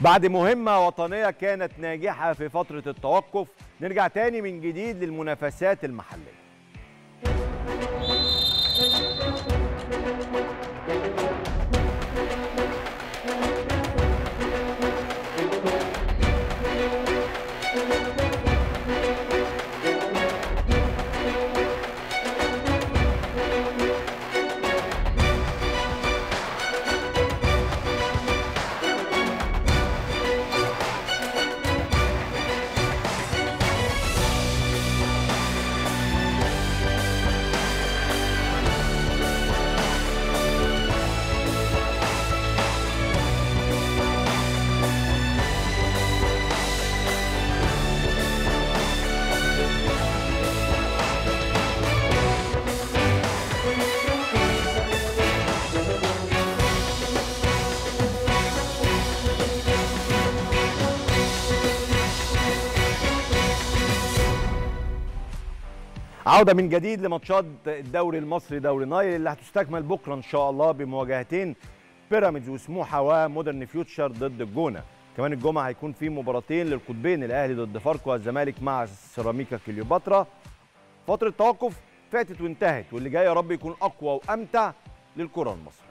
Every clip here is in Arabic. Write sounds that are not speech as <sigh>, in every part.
بعد مهمة وطنية كانت ناجحة في فترة التوقف نرجع تاني من جديد للمنافسات المحلية. عودة من جديد لماتشات الدوري المصري دوري نايل اللي هتستكمل بكرة إن شاء الله بمواجهتين بيراميدز وسموحة ومودرن فيوتشر ضد الجونة. كمان الجمعة هيكون في مباراتين للقطبين الأهلي ضد فاركو والزمالك مع سيراميكا كليوباترا. فترة توقف فاتت وانتهت واللي جاي يا رب يكون أقوى وأمتع للكرة المصرية.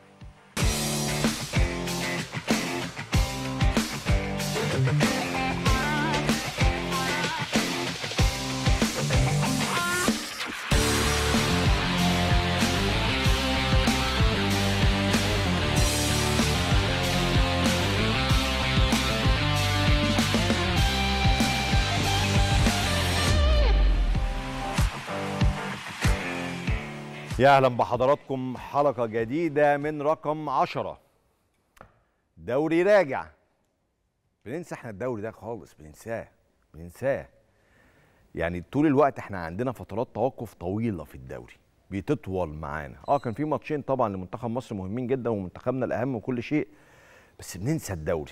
يا أهلا بحضراتكم حلقة جديدة من رقم عشرة. دوري راجع. بننسى إحنا الدوري ده خالص بننساه بننساه. يعني طول الوقت إحنا عندنا فترات توقف طويلة في الدوري. بتطول معانا. آه كان في ماتشين طبعا لمنتخب مصر مهمين جدا ومنتخبنا الأهم وكل شيء بس بننسى الدوري.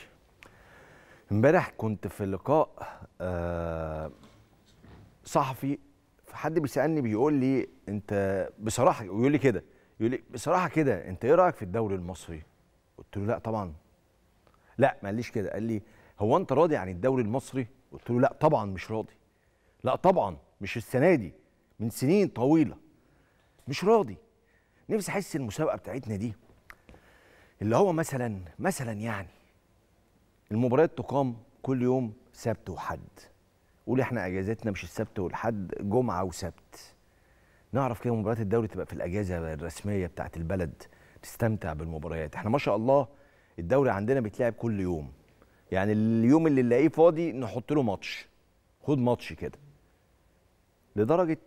امبارح كنت في لقاء آه صحفي فحد بيسألني بيقول لي أنت بصراحة ويقول لي كده يقول لي بصراحة كده أنت إيه رأيك في الدوري المصري؟ قلت له لأ طبعا. لأ ما قاليش كده قال لي هو أنت راضي عن الدوري المصري؟ قلت له لأ طبعا مش راضي. لأ طبعا مش السنة دي من سنين طويلة. مش راضي. نفسي أحس المسابقة بتاعتنا دي اللي هو مثلا مثلا يعني المباريات تقام كل يوم سبت وحد. قول إحنا اجازتنا مش السبت والحد جمعة وسبت. نعرف كده مباريات الدوري تبقى في الاجازة الرسمية بتاعت البلد تستمتع بالمباريات. إحنا ما شاء الله الدوري عندنا بيتلعب كل يوم. يعني اليوم اللي نلاقيه فاضي نحط له ماتش. خد ماتش كده. لدرجة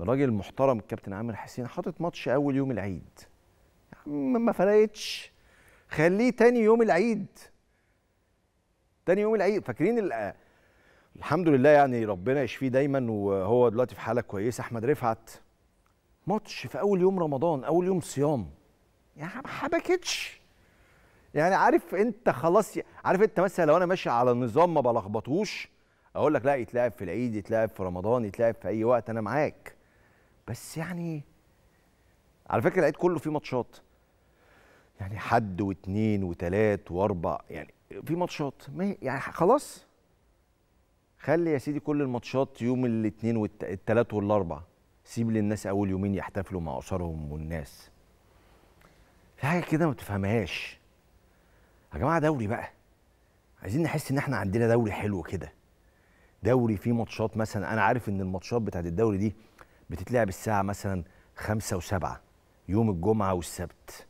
الراجل المحترم الكابتن عامر حسين حاطط ماتش أول يوم العيد. ما فرقتش. خليه تاني يوم العيد. تاني يوم العيد. فاكرين الحمد لله يعني ربنا يشفيه دايما وهو دلوقتي في حالة كويسة. أحمد رفعت ماتش في أول يوم رمضان أول يوم صيام. يا عم ما حبكتش. يعني عارف أنت خلاص عارف أنت مثلا لو أنا ماشي على نظام ما بلخبطوش أقول لك لا يتلعب في العيد يتلعب في رمضان يتلعب في أي وقت أنا معاك. بس يعني على فكرة العيد كله فيه ماتشات. يعني حد واثنين وثلاث وأربع يعني في ماتشات. ما يعني خلاص. خلي يا سيدي كل الماتشات يوم الاثنين والثلاث والأربع. سيب للناس أول يومين يحتفلوا مع أسرهم والناس. في حاجة كده ما بتفهمهاش. يا جماعة دوري بقى. عايزين نحس إن إحنا عندنا دوري حلو كده. دوري فيه ماتشات مثلا أنا عارف إن الماتشات بتاعت الدوري دي بتتلعب الساعة مثلا خمسة وسبعة يوم الجمعة والسبت.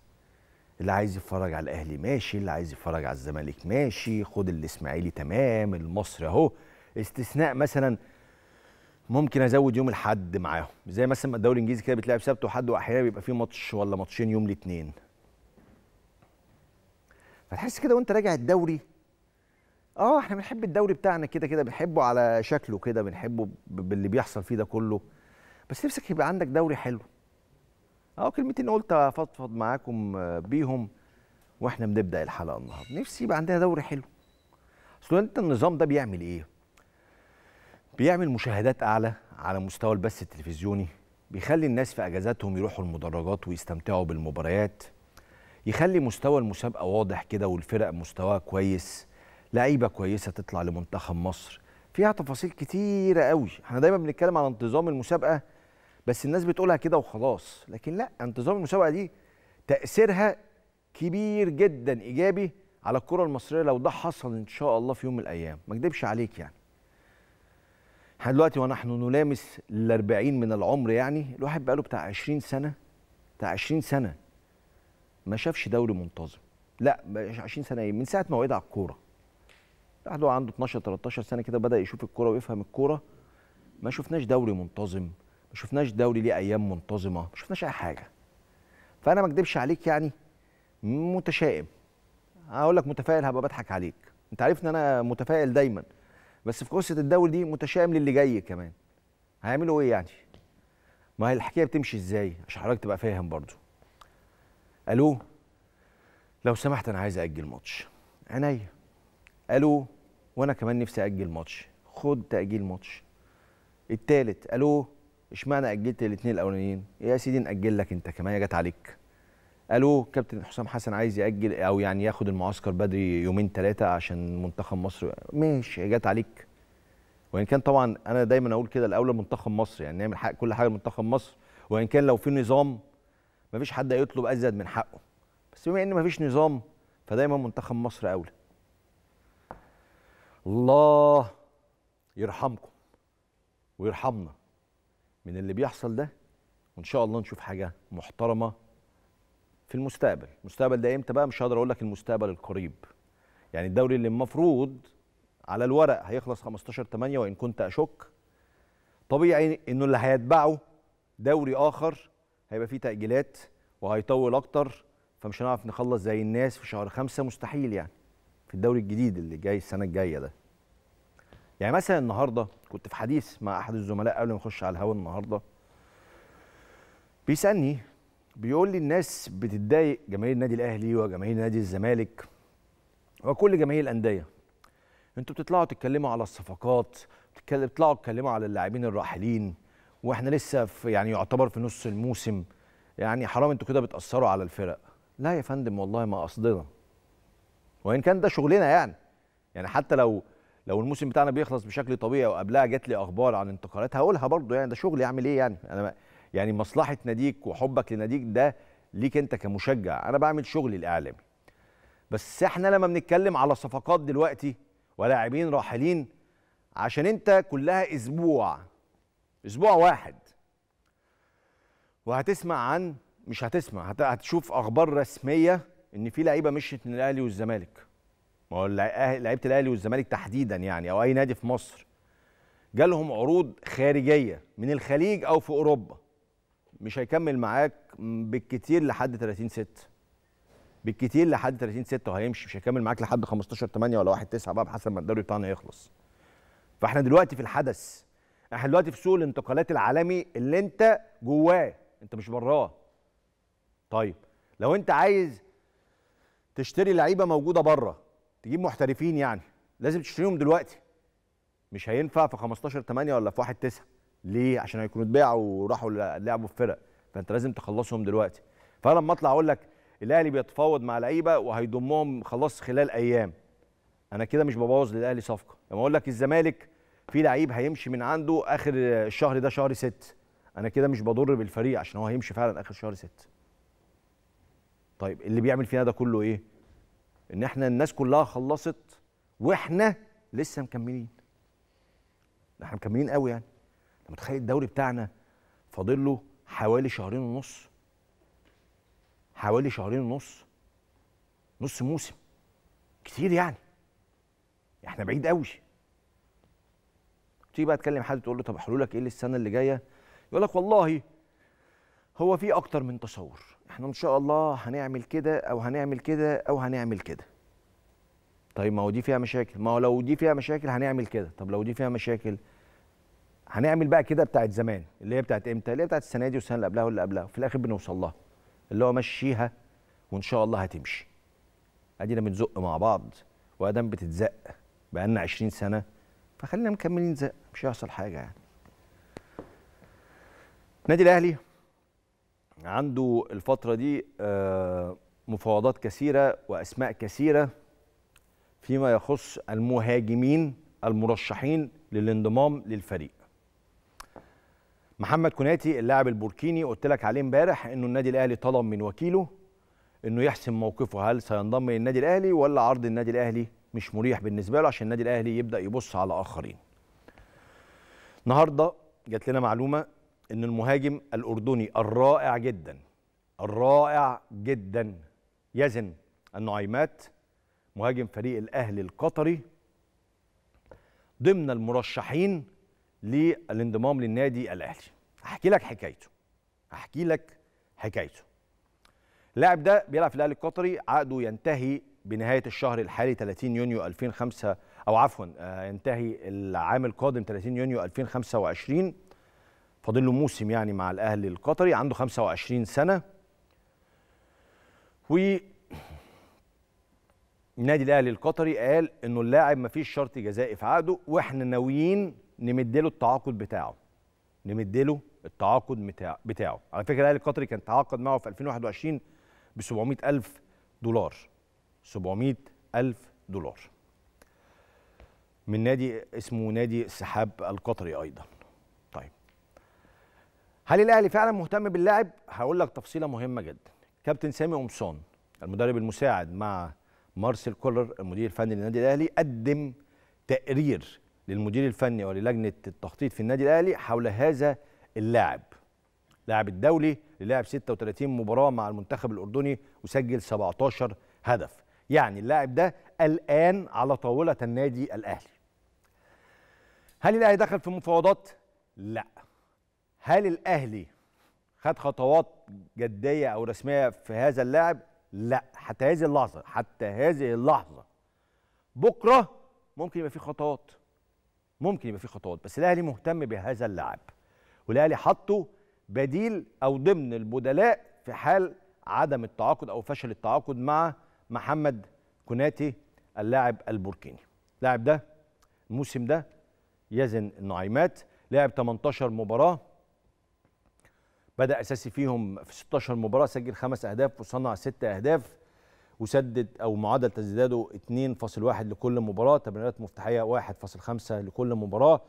اللي عايز يتفرج على الأهلي ماشي اللي عايز يتفرج على الزمالك ماشي خد الإسماعيلي تمام المصري أهو. استثناء مثلا ممكن أزود يوم الاحد معاهم. زي مثلا الدوري الإنجليزي كده بيتلعب سبت وحد واحيانا بيبقى فيه ماتش ولا ماتشين يوم الاثنين فتحس كده وأنت راجع الدوري. آه إحنا بنحب الدوري بتاعنا كده كده بنحبه على شكله كده بنحبه باللي بيحصل فيه ده كله. بس نفسك يبقى عندك دوري حلو. آه كلمتين قلت أفضفض معاكم بيهم وإحنا بنبدأ الحلقة النهارده. نفسي يبقى عندنا دوري حلو. أصل أنت النظام ده بيعمل إيه؟ بيعمل مشاهدات أعلى على مستوى البث التلفزيوني بيخلي الناس في أجازاتهم يروحوا المدرجات ويستمتعوا بالمباريات يخلي مستوى المسابقة واضح كده والفرق مستواها كويس لعيبة كويسة تطلع لمنتخب مصر. فيها تفاصيل كتيرة قوي. إحنا دايما بنتكلم على انتظام المسابقة بس الناس بتقولها كده وخلاص. لكن لا انتظام المسابقة دي تأثيرها كبير جدا إيجابي على الكرة المصرية لو ده حصل إن شاء الله في يوم من الأيام. ما اكدبش عليك يعني. إحنا دلوقتي ونحن نلامس ال 40 من العمر يعني الواحد بقاله بتاع 20 سنة بتاع 20 سنة ما شافش دوري منتظم. لا مش 20 سنة إيه؟ من ساعة ما وعد على الكورة. الواحد هو عنده 12 13 سنة كده بدأ يشوف الكورة ويفهم الكورة ما شفناش دوري منتظم ما شفناش دوري ليه أيام منتظمة ما شفناش أي حاجة. فأنا ما أكدبش عليك يعني متشائم. هقول لك متفائل هبقى بضحك عليك. أنت عارف إن أنا متفائل دايما. بس في قصة الدوري دي متشائم للي جاي كمان. هيعملوا إيه يعني؟ ما هي الحكاية بتمشي إزاي؟ عشان حضرتك تبقى فاهم برضو. ألو؟ لو سمحت أنا عايز أجل ماتش. عينيا. ألو؟ وأنا كمان نفسي أجل ماتش. خد تأجيل ماتش. التالت. ألو؟ إشمعنى أجلت الاثنين الأولانيين؟ يا سيدي نأجل لك أنت كمان يا جت عليك. ألو كابتن حسام حسن عايز يأجل أو يعني ياخد المعسكر بدري يومين ثلاثة عشان منتخب مصر. ماشي جت عليك. وإن كان طبعا أنا دايما أقول كده الاولى منتخب مصر يعني نعمل حق كل حاجة لمنتخب مصر. وإن كان لو في نظام مفيش حد هيطلب أزيد من حقه. بس بما إن مفيش نظام فدايما منتخب مصر أولى. الله يرحمكم ويرحمنا من اللي بيحصل ده. وإن شاء الله نشوف حاجة محترمة في المستقبل. المستقبل ده إمتى بقى؟ مش هقدر أقول لك المستقبل القريب. يعني الدوري اللي المفروض على الورق هيخلص 15 8 وإن كنت أشك طبيعي إنه اللي هيتبعه دوري آخر هيبقى فيه تأجيلات وهيطول أكتر فمش هنعرف نخلص زي الناس في شهر خمسة مستحيل يعني في الدوري الجديد اللي جاي السنة الجاية ده. يعني مثلا النهارده كنت في حديث مع أحد الزملاء قبل ما نخش على الهوا النهارده بيسألني بيقول لي الناس بتتضايق جماهير النادي الأهلي وجماهير نادي الزمالك وكل جماهير الأندية. أنتوا بتطلعوا تتكلموا على الصفقات بتطلعوا تتكلموا على اللاعبين الراحلين وإحنا لسه في يعني يعتبر في نص الموسم. يعني حرام أنتوا كده بتأثروا على الفرق. لا يا فندم والله ما قصدنا. وإن كان ده شغلنا يعني. يعني حتى لو لو الموسم بتاعنا بيخلص بشكل طبيعي وقبلها جات لي أخبار عن انتقالات هقولها برضه يعني ده شغلي أعمل إيه يعني؟ أنا يعني مصلحة ناديك وحبك لناديك ده ليك انت كمشجع. أنا بعمل شغلي الإعلامي. بس إحنا لما بنتكلم على صفقات دلوقتي ولاعبين راحلين عشان انت كلها أسبوع أسبوع واحد وهتسمع عن مش هتسمع هتشوف أخبار رسمية إن في لعيبة مشيت من الأهلي والزمالك. ما هو لعيبة الأهلي والزمالك تحديدا يعني أو أي نادي في مصر. جالهم عروض خارجية من الخليج أو في أوروبا. مش هيكمل معاك بالكتير لحد 30 6 بالكتير لحد 30 6 وهيمشي مش هيكمل معاك لحد 15 8 ولا 1 9 بقى بحسب ما الدوري بتاعنا يخلص. فاحنا دلوقتي في الحدث إحنا دلوقتي في سوق الانتقالات العالمي اللي انت جواه انت مش براه. طيب لو انت عايز تشتري لعيبة موجودة بره تجيب محترفين يعني لازم تشتريهم دلوقتي. مش هينفع في 15 8 ولا في 1 9 ليه؟ عشان هيكونوا اتباعوا وراحوا لعبوا في فرق. فانت لازم تخلصهم دلوقتي. فانا لما اطلع أقول لك الاهلي بيتفاوض مع لعيبه وهيضمهم خلاص خلال أيام. أنا كده مش ببوظ للاهلي صفقه. لما أقول لك الزمالك في لعيب هيمشي من عنده آخر الشهر ده شهر 6 أنا كده مش بضر بالفريق عشان هو هيمشي فعلا آخر شهر 6 طيب اللي بيعمل فينا ده كله إيه؟ إن إحنا الناس كلها خلصت وإحنا لسه مكملين. إحنا مكملين قوي يعني. أنت متخيل الدوري بتاعنا فاضل له حوالي شهرين ونص؟ حوالي شهرين ونص؟ نص موسم. كتير يعني. إحنا بعيد قوي تيجي بقى تكلم حد تقول له طب حلولك إيه للسنة اللي جاية؟ يقول لك والله هو في أكتر من تصور. إحنا إن شاء الله هنعمل كده أو هنعمل كده أو هنعمل كده. طيب ما هو دي فيها مشاكل. ما هو لو دي فيها مشاكل هنعمل كده. طب لو دي فيها مشاكل؟ هنعمل بقى كده بتاعت زمان اللي هي بتاعت إمتى؟ اللي هي بتاعت السنة دي والسنة اللي قبلها واللي قبلها وفي الآخر بنوصل لها اللي هو مشيها وإن شاء الله هتمشي. أدينا بنزق مع بعض وأدام بتتزق بقالنا 20 سنة فخلينا مكملين زق مش هيحصل حاجة يعني. النادي الأهلي عنده الفترة دي آه مفاوضات كثيرة وأسماء كثيرة فيما يخص المهاجمين المرشحين للانضمام للفريق. محمد كوناتي اللاعب البوركيني قلت لك عليه امبارح إنه النادي الأهلي طلب من وكيله إنه يحسم موقفه. هل سينضم للنادي الأهلي ولا عرض النادي الأهلي مش مريح بالنسبة له عشان النادي الأهلي يبدأ يبص على آخرين؟ النهارده جات لنا معلومة إن المهاجم الأردني الرائع جدا الرائع جدا. يزن النعيمات مهاجم فريق الأهلي القطري ضمن المرشحين للانضمام للنادي الأهلي. هحكي لك حكايته. هحكي لك حكايته. اللاعب ده بيلعب في الأهلي القطري عقده ينتهي بنهاية الشهر الحالي 30 يونيو 2005 أو عفوا آه، ينتهي العام القادم 30 يونيو 2025 فاضل له موسم يعني مع الأهلي القطري عنده 25 سنة. و النادي الأهلي القطري قال إنه اللاعب ما فيش شرط جزائي في عقده وإحنا ناويين نمد له التعاقد بتاعه. نمد له التعاقد بتاع بتاعه. على فكرة الأهلي القطري كان تعاقد معه في 2021 ب 700 ألف دولار. 700 ألف دولار. من نادي اسمه نادي السحاب القطري أيضا. طيب. هل الأهلي فعلا مهتم باللاعب؟ هقول لك تفصيلة مهمة جدا. كابتن سامي قمصان المدرب المساعد مع مارسيل كولر المدير الفني للنادي الأهلي قدم تقرير للمدير الفني وللجنه التخطيط في النادي الأهلي حول هذا اللاعب. لاعب الدولي لعب 36 مباراة مع المنتخب الأردني وسجل 17 هدف. يعني اللاعب ده الآن على طاولة النادي الأهلي. هل الأهلي دخل في مفاوضات؟ لا. هل الأهلي خد خطوات جدية أو رسمية في هذا اللاعب؟ لا. حتى هذه اللحظة حتى هذه اللحظة. بكرة ممكن يبقى في خطوات. ممكن يبقى في خطوات بس الأهلي مهتم بهذا اللاعب. والأهلي حطه بديل أو ضمن البدلاء في حال عدم التعاقد أو فشل التعاقد مع محمد كوناتي اللاعب البوركيني. اللاعب ده الموسم ده يزن النعيمات لعب 18 مباراة بدأ أساسي فيهم في 16 مباراة سجل خمس أهداف وصنع ست أهداف. وسدد أو معدل تسديداته 2.1 لكل مباراة. تمريرات مفتاحية 1.5 لكل مباراة.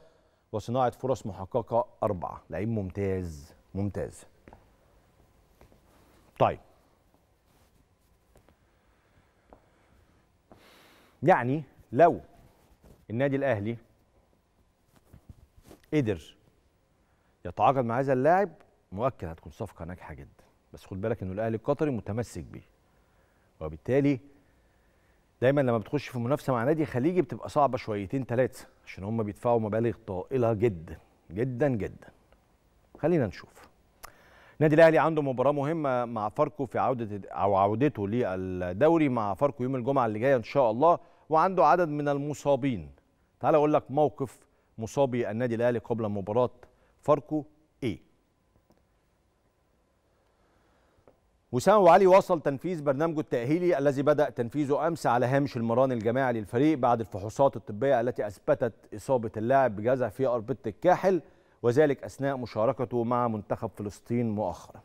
وصناعة فرص محققة أربعة. لعيب ممتاز ممتاز. طيب. يعني لو النادي الأهلي قدر يتعاقد مع هذا اللاعب مؤكد هتكون صفقة ناجحة جدا. بس خد بالك إنه الأهلي القطري متمسك بيه. وبالتالي دايما لما بتخش في منافسة مع نادي خليجي بتبقى صعبة شويتين ثلاثة عشان هم بيدفعوا مبالغ طائلة جدا جدا جدا. خلينا نشوف. النادي الأهلي عنده مباراة مهمة مع فاركو في عودة أو عودته للدوري مع فاركو يوم الجمعة اللي جاية إن شاء الله وعنده عدد من المصابين. تعال أقول لك موقف مصابي النادي الأهلي قبل مباراة فاركو إيه وسام ابو علي وصل تنفيذ برنامجه التأهيلي الذي بدأ تنفيذه أمس على هامش المران الجماعي للفريق بعد الفحوصات الطبية التي أثبتت إصابة اللاعب بجزع في اربطه الكاحل وذلك أثناء مشاركته مع منتخب فلسطين مؤخرا.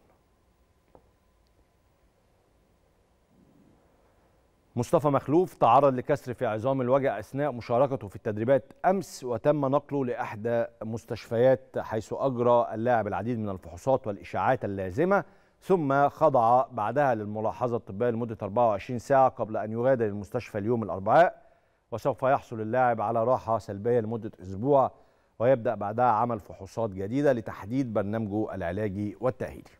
مصطفى مخلوف تعرض لكسر في عظام الوجع أثناء مشاركته في التدريبات أمس وتم نقله لإحدى مستشفيات حيث أجرى اللاعب العديد من الفحوصات والإشاعات اللازمة ثم خضع بعدها للملاحظة الطبية لمدة 24 ساعة قبل أن يغادر المستشفى اليوم الأربعاء وسوف يحصل اللاعب على راحة سلبية لمدة أسبوع ويبدأ بعدها عمل فحوصات جديدة لتحديد برنامجه العلاجي والتأهيلي.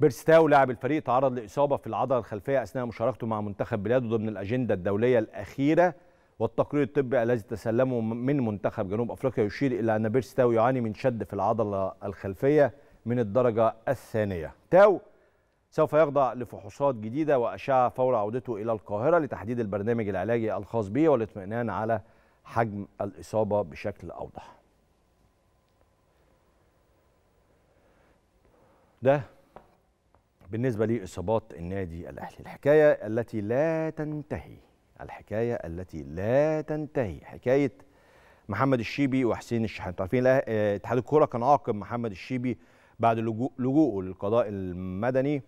بيرستاو لاعب الفريق تعرض لإصابة في العضلة الخلفية أثناء مشاركته مع منتخب بلاده ضمن الأجندة الدولية الأخيرة. والتقرير الطبي الذي تسلمه من منتخب جنوب أفريقيا يشير إلى أن بيرس تاو يعاني من شد في العضلة الخلفية من الدرجة الثانية. تاو سوف يخضع لفحوصات جديدة واشعه فور عودته إلى القاهرة لتحديد البرنامج العلاجي الخاص به والاطمئنان على حجم الإصابة بشكل أوضح. ده بالنسبة لإصابات النادي الأهلي، الحكاية التي لا تنتهي الحكاية التي لا تنتهي. حكاية محمد الشيبي وحسين الشحات. أنتوا عارفين اتحاد الكورة كان عاقب محمد الشيبي بعد لجوء- لجوءه للقضاء المدني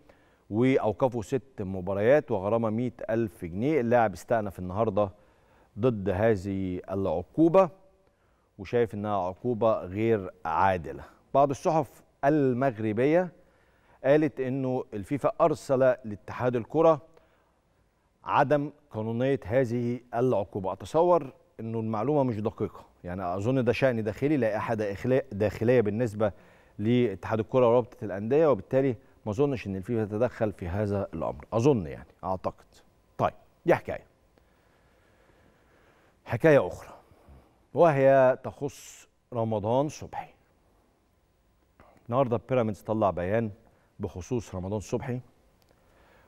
وأوقفوا ست مباريات وغرامة 100 ألف جنيه. اللاعب استأنف النهارده ضد هذه العقوبة وشايف إنها عقوبة غير عادلة. بعض الصحف المغربية قالت إنه الفيفا أرسل لاتحاد الكره عدم قانونية هذه العقوبة. أتصور إنه المعلومة مش دقيقة. يعني أظن ده شأن داخلي لائحه داخليه داخلية بالنسبة لاتحاد الكرة ورابطة الأندية وبالتالي ما أظنش إن الفيفا تتدخل في هذا الأمر. أظن يعني أعتقد. طيب دي حكاية. حكاية أخرى وهي تخص رمضان صبحي. النهارده بيراميدز طلع بيان بخصوص رمضان صبحي.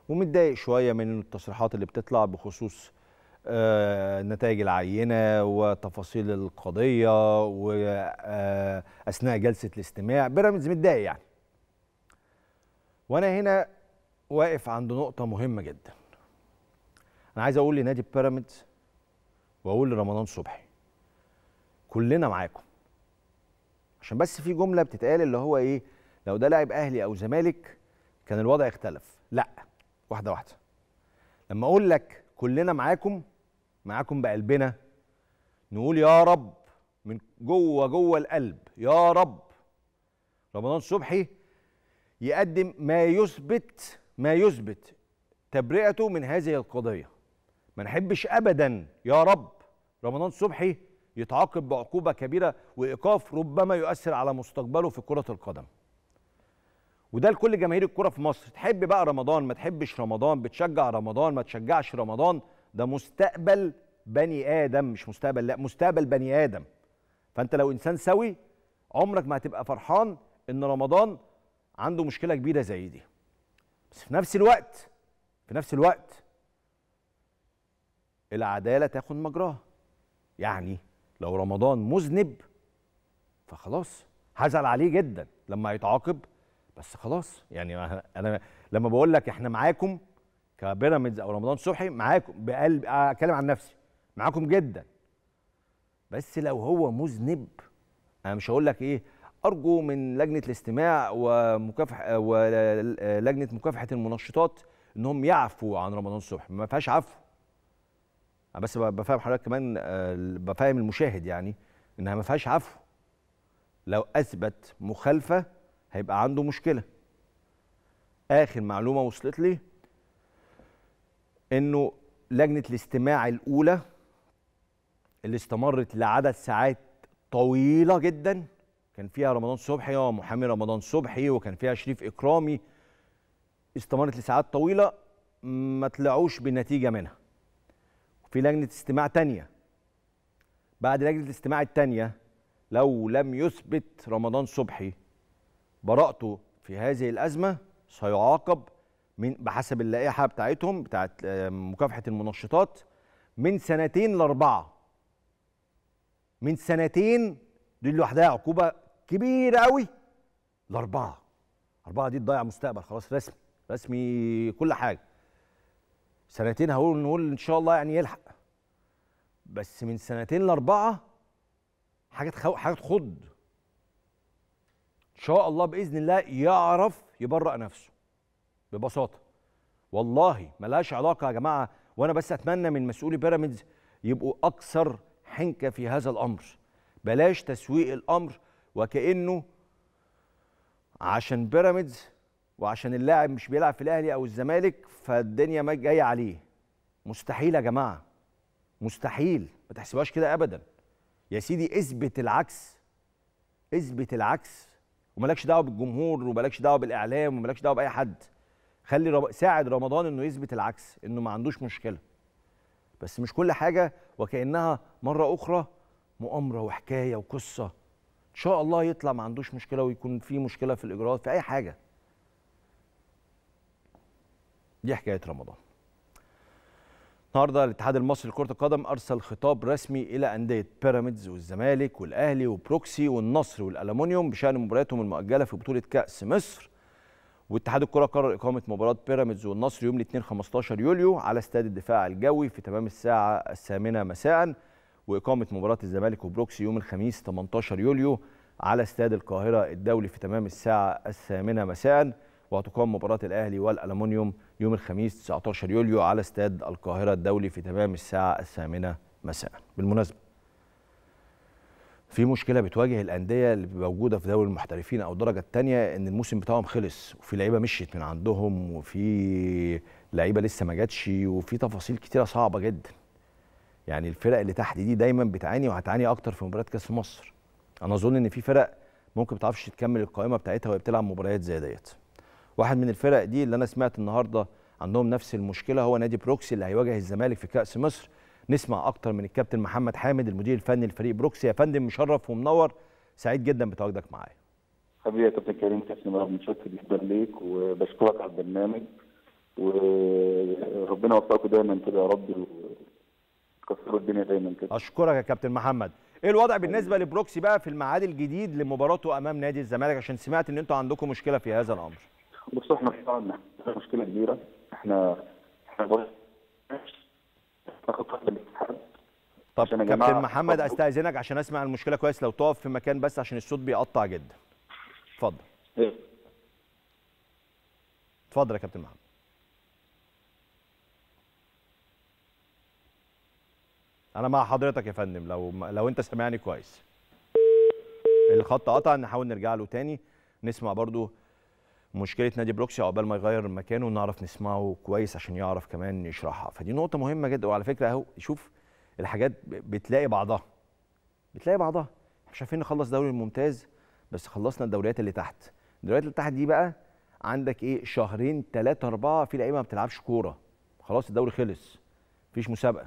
ومتضايق شوية من التصريحات اللي بتطلع بخصوص آه، نتائج العينة وتفاصيل القضية واثناء جلسة الاستماع. بيراميدز متضايق يعني. وأنا هنا واقف عند نقطة مهمة جدا. أنا عايز أقول لنادي بيراميدز وأقول لرمضان صبحي كلنا معاكم. عشان بس في جملة بتتقال اللي هو إيه لو ده لاعب أهلي أو زمالك كان الوضع يختلف. لأ. واحدة واحدة. لما أقول لك كلنا معاكم معاكم بقلبنا نقول يا رب من جوه جوه القلب يا رب. رمضان صبحي يقدم ما يثبت ما يثبت تبرئته من هذه القضية. ما نحبش ابدا يا رب رمضان صبحي يتعاقب بعقوبة كبيرة وإيقاف ربما يؤثر على مستقبله في كرة القدم. وده لكل جماهير الكرة في مصر. تحب بقى رمضان ما تحبش رمضان بتشجع رمضان ما تشجعش رمضان. ده مستقبل بني آدم مش مستقبل لا مستقبل بني آدم. فأنت لو إنسان سوي عمرك ما هتبقى فرحان إن رمضان عنده مشكلة كبيرة زي دي. بس في نفس الوقت في نفس الوقت العدالة تاخد مجراها. يعني لو رمضان مذنب فخلاص هزعل عليه جدا لما يتعاقب بس خلاص يعني أنا لما بقول لك إحنا معاكم كبيراميدز أو رمضان صبحي معاكم بقلب أتكلم عن نفسي معاكم جدا. بس لو هو مذنب أنا مش هقول لك إيه أرجو من لجنة الاستماع ومكافحه ولجنة مكافحة المنشطات إنهم يعفوا عن رمضان صبحي ما فيهاش عفو. أنا بس بفهم حضرتك كمان آه، بفهم المشاهد يعني إنها ما فيهاش عفو. لو أثبت مخالفة هيبقى عنده مشكلة. آخر معلومة وصلت لي إنه لجنة الاستماع الأولى اللي استمرت لعدد ساعات طويلة جدا كان فيها رمضان صبحي ومحامي رمضان صبحي وكان فيها شريف إكرامي استمرت لساعات طويلة ما طلعوش بنتيجة منها. في لجنة استماع تانية. بعد لجنة الاستماع التانية لو لم يثبت رمضان صبحي براءته في هذه الأزمة سيعاقب من بحسب اللائحة بتاعتهم بتاعت آه، مكافحة المنشطات من سنتين لأربعة. من سنتين دي لوحدها عقوبة كبيرة قوي لأربعة. أربعة دي تضيع مستقبل خلاص رسمي رسمي كل حاجة. سنتين هقول نقول إن شاء الله يعني يلحق. بس من سنتين لأربعة حاجة. حاجة تخض. شاء الله بإذن الله يعرف يبرأ نفسه ببساطة. والله ملهاش علاقة يا جماعة وأنا بس أتمنى من مسؤولي بيراميدز يبقوا أكثر حنكة في هذا الأمر. بلاش تسويق الأمر وكأنه عشان بيراميدز وعشان اللاعب مش بيلعب في الأهلي أو الزمالك فالدنيا ما جاية عليه. مستحيل يا جماعة مستحيل. ما تحسبهاش كده ابدا. يا سيدي اثبت العكس اثبت العكس. ومالكش دعوة بالجمهور ومالكش دعوة بالإعلام ومالكش دعوة بأي حد. خلي رب... ساعد رمضان إنه يثبت العكس إنه ما عندوش مشكلة. بس مش كل حاجة وكأنها مرة أخرى مؤامرة وحكاية وقصة. إن شاء الله يطلع ما عندوش مشكلة ويكون في مشكلة في الإجراءات في أي حاجة. دي حكاية رمضان. النهارده الاتحاد المصري لكرة القدم أرسل خطاب رسمي إلى أندية بيراميدز والزمالك والأهلي وبروكسي والنصر والالومنيوم بشأن مبارياتهم المؤجلة في بطولة كأس مصر. واتحاد الكرة قرر إقامة مباراة بيراميدز والنصر يوم الاثنين 15 يوليو على استاد الدفاع الجوي في تمام الساعة الثامنة مساء. وإقامة مباراة الزمالك وبروكسي يوم الخميس 18 يوليو على استاد القاهرة الدولي في تمام الساعة الثامنة مساء. وهتقام مباراة الأهلي والالومنيوم يوم الخميس 19 يوليو على استاد القاهرة الدولي في تمام الساعة الثامنة مساء. بالمناسبة في مشكلة بتواجه الأندية اللي موجودة في دوري المحترفين أو الدرجة الثانية إن الموسم بتاعهم خلص وفي لعيبة مشيت من عندهم وفي لعيبة لسه ما جاتش وفي تفاصيل كتيرة صعبة جدا. يعني الفرق اللي تحت دي دايما بتعاني وهتعاني أكتر في مباريات كأس مصر. أنا أظن إن في فرق ممكن ما تعرفش تكمل القائمة بتاعتها وهي بتلعب مباريات زي ديت. واحد من الفرق دي اللي أنا سمعت النهارده عندهم نفس المشكلة هو نادي بروكسي اللي هيواجه الزمالك في كأس مصر. نسمع أكتر من الكابتن محمد حامد المدير الفني لفريق بروكسي. يا فندم مشرف ومنور. سعيد جدا بتواجدك معايا. حبيبي يا كابتن كريم كابتن مرحبا متشكر جدا ليك وبشكرك على البرنامج. وربنا يوفقكم دايما كده يا رب وتكسروا الدنيا دايما كده. أشكرك يا كابتن محمد. إيه الوضع بالنسبة لبروكسي بقى في الميعاد الجديد لمباراته أمام نادي الزمالك؟ عشان سمعت إن أنتوا عندكم مشكلة في هذا الأمر. بصوا إحنا طبعا مشكلة كبيرة. إحنا إحنا طب كابتن محمد. استأذنك عشان أسمع المشكلة كويس. لو تقف في مكان بس عشان الصوت بيقطع جدا. اتفضل. إيه؟ اتفضل يا كابتن محمد. أنا مع حضرتك يا فندم لو لو أنت سامعني كويس. الخط قطع نحاول نرجع له تاني. نسمع برضو مشكلة نادي بروكسي عقبال ما يغير مكانه ونعرف نسمعه كويس عشان يعرف كمان يشرحها. فدي نقطة مهمة جدا. وعلى فكرة أهو شوف الحاجات بتلاقي بعضها. بتلاقي بعضها. مش عارفين نخلص دوري الممتاز بس خلصنا الدوريات اللي تحت. الدوريات اللي تحت دي بقى عندك إيه؟ شهرين ثلاثة أربعة في لعيبة ما بتلعبش كورة. خلاص الدوري خلص. مفيش مسابقة.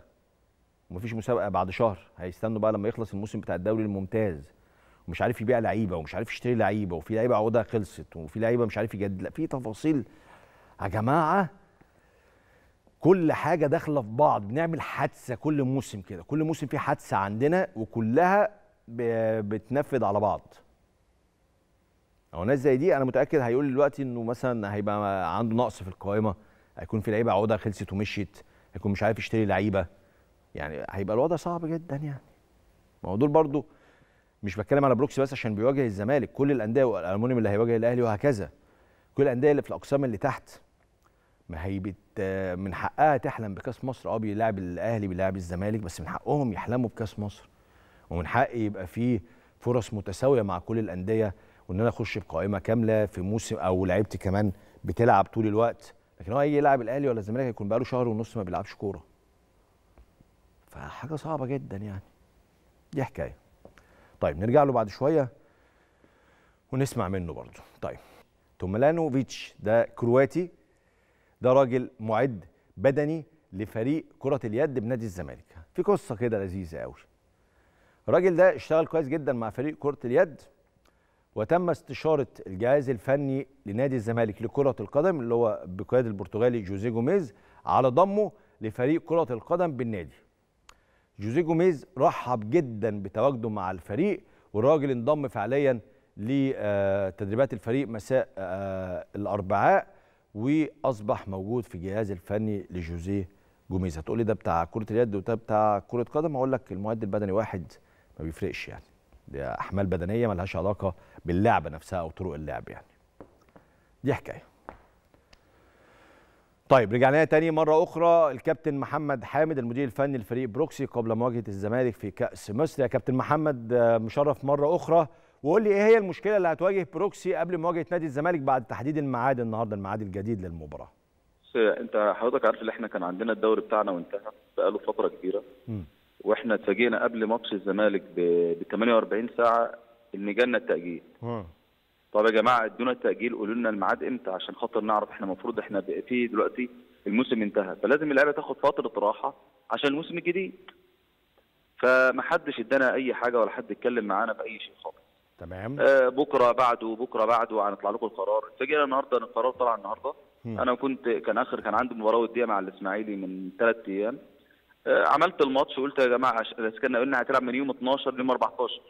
ومفيش مسابقة بعد شهر. هيستنوا بقى لما يخلص الموسم بتاع الدوري الممتاز. ومش عارف يبيع لعيبة ومش عارف يشتري لعيبة وفي لعيبة عقودها خلصت وفي لعيبة مش عارف يجدد. لا في تفاصيل. يا جماعة كل حاجة داخلة في بعض. بنعمل حادثة كل موسم كده. كل موسم في حادثة عندنا وكلها بتنفذ على بعض. أو ناس زي دي أنا متأكد هيقول دلوقتي إنه مثلا هيبقى عنده نقص في القائمة. هيكون في لعيبة عقودها خلصت ومشيت. هيكون مش عارف يشتري لعيبة. يعني هيبقى الوضع صعب جدا يعني. ما هو دول برضو مش بتكلم على بروكسي بس عشان بيواجه الزمالك كل الأندية والالومنيوم اللي هيواجه الأهلي وهكذا. كل الأندية اللي في الأقسام اللي تحت. ما هي بت من حقها تحلم بكأس مصر. آه بيلعب الأهلي بيلعب الزمالك بس من حقهم يحلموا بكأس مصر. ومن حقي يبقى فيه فرص متساوية مع كل الأندية. وإن أنا أخش بقائمه كاملة في موسم أو لعيبتي كمان بتلعب طول الوقت. لكن هو يجي يلعب الأهلي ولا الزمالك هيكون بقاله شهر ونص ما بيلعبش كورة. فحاجة صعبة جدا يعني. دي حكاية. طيب نرجع له بعد شوية ونسمع منه برضه. طيب توملانوفيتش ده كرواتي ده راجل معد بدني لفريق كرة اليد بنادي الزمالك. في قصة كده لذيذة قوي الراجل ده اشتغل كويس جدا مع فريق كرة اليد وتم استشارة الجهاز الفني لنادي الزمالك لكرة القدم اللي هو بقيادة البرتغالي جوزيه جوميز على ضمه لفريق كرة القدم بالنادي. جوزيه جوميز رحب جدا بتواجده مع الفريق والراجل انضم فعليا لتدريبات الفريق مساء آه، الأربعاء وأصبح موجود في الجهاز الفني لجوزيه جوميز. هتقولي ده بتاع كرة اليد وده بتاع كرة قدم؟ أقول لك المعد البدني واحد ما بيفرقش يعني. دي أحمال بدنية ملهاش علاقة باللعبه نفسها أو طرق اللعب يعني. دي حكاية. طيب رجعنا تاني مرة أخرى. الكابتن محمد حامد المدير الفني لفريق بروكسي قبل مواجهة الزمالك في كأس مصر. يا كابتن محمد آه، مشرف مرة أخرى. وقول لي إيه هي المشكلة اللي هتواجه بروكسي قبل مواجهة نادي الزمالك بعد تحديد الميعاد النهاردة الميعاد الجديد للمباراة؟ أنت حضرتك عارف إن إحنا كان عندنا الدوري بتاعنا وانتهى بقاله فترة كبيرة. مم. وإحنا اتفاجئنا قبل ماتش الزمالك ب 48 ساعة إن جالنا التأجيل. طب يا جماعة ادونا التأجيل قولوا لنا الميعاد إمتى؟ عشان خاطر نعرف إحنا المفروض إحنا في دلوقتي الموسم انتهى. فلازم اللعيبة تاخد فترة راحة عشان الموسم الجديد. فمحدش ادانا أي حاجة ولا حد اتكلم معانا بأي شيء خالص. تمام. آه، بكرة بعده بكرة بعده هنطلع لكم القرار. اتفاجئنا النهارده ان القرار طلع النهارده. مم. أنا كنت كان آخر كان عندي مباراة ودية مع الإسماعيلي من ثلاث أيام. آه، عملت الماتش وقلت يا جماعة كنا قلنا هتلعب من يوم 12 ليوم 14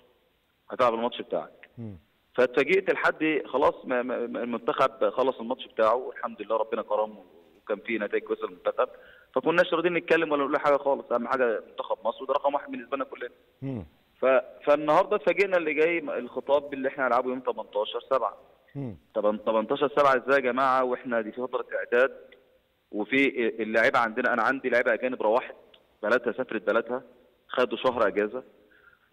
هتلعب الماتش بتاعك. مم. فاتفاجئت لحد خلاص ما- المنتخب خلص الماتش بتاعه والحمد لله ربنا كرمه وكان فيه نتائج كويسة للمنتخب. فكناش راضيين نتكلم ولا نقول حاجة خالص أهم حاجة منتخب مصر وده رقم واحد بالنسبة لنا كلنا. ف... فالنهاردة اتفاجئنا اللي جاي الخطاب اللي إحنا هنلعبه يوم 18 7 مم. طب 18 7 إزاي يا جماعة؟ وإحنا دي في فترة إعداد وفي اللعيبة عندنا أنا عندي لعيبة أجانب روحت بلدها سافرت بلدها خدوا شهر أجازة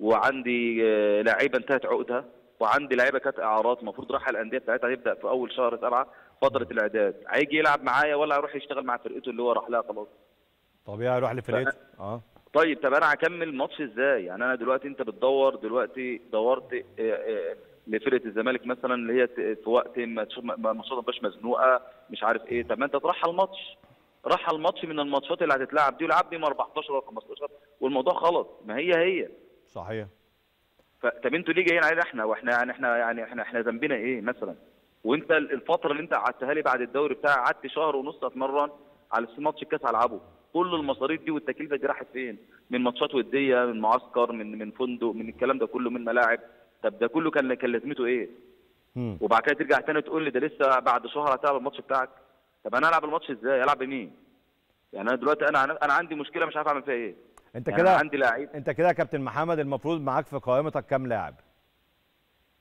وعندي آه، لعيبة انتهت عقدها. وعندي لعيبة كانت إعارات المفروض راح الأندية بتاعتها هتبدأ في أول شهر سبعة فترة الإعداد. هيجي يلعب معايا ولا هيروح يشتغل مع فرقته اللي هو راح لها خلاص. طبيعي يروح لفرقته. آه. طيب طب أنا هكمل الماتش إزاي؟ يعني أنا دلوقتي أنت بتدور دلوقتي دورت آه، آه، لفرقة الزمالك مثلا اللي هي في وقت ما تشوف- ما- ما الماتشات ما تبقاش مزنوقة مش عارف إيه. طب ما أنت ترحل الماتش. رحل الماتش من الماتشات اللي هتتلعب دي ولعب بيهم 14 ولا 15 والموضوع خلص. ما هي هي. صحيح. طب أنتوا ليه جايين علينا إحنا وإحنا يعني إحنا يعني إحنا إحنا ذنبنا إيه مثلا؟ وانت ال- الفترة اللي انت قعدتها لي بعد الدوري بتاعي قعدت شهر ونص اتمرن على ماتش الكاس هلعبه كل المصاريف دي والتكلفه دي راحت فين؟ من ماتشات ودية من معسكر من من فندق من الكلام ده كله من ملاعب طب ده كله كان كان لازمته إيه؟ مم. وبعد كده ترجع تاني تقول لي ده لسه بعد شهر هتلعب الماتش بتاعك طب أنا ألعب الماتش إزاي؟ ألعب بمين؟ يعني أنا دلوقتي أنا أنا عندي مشكلة مش عارف أعمل فيها إيه انت يعني كده عندي لعيب. انت كده يا كابتن محمد المفروض معاك في قائمتك كام لاعب؟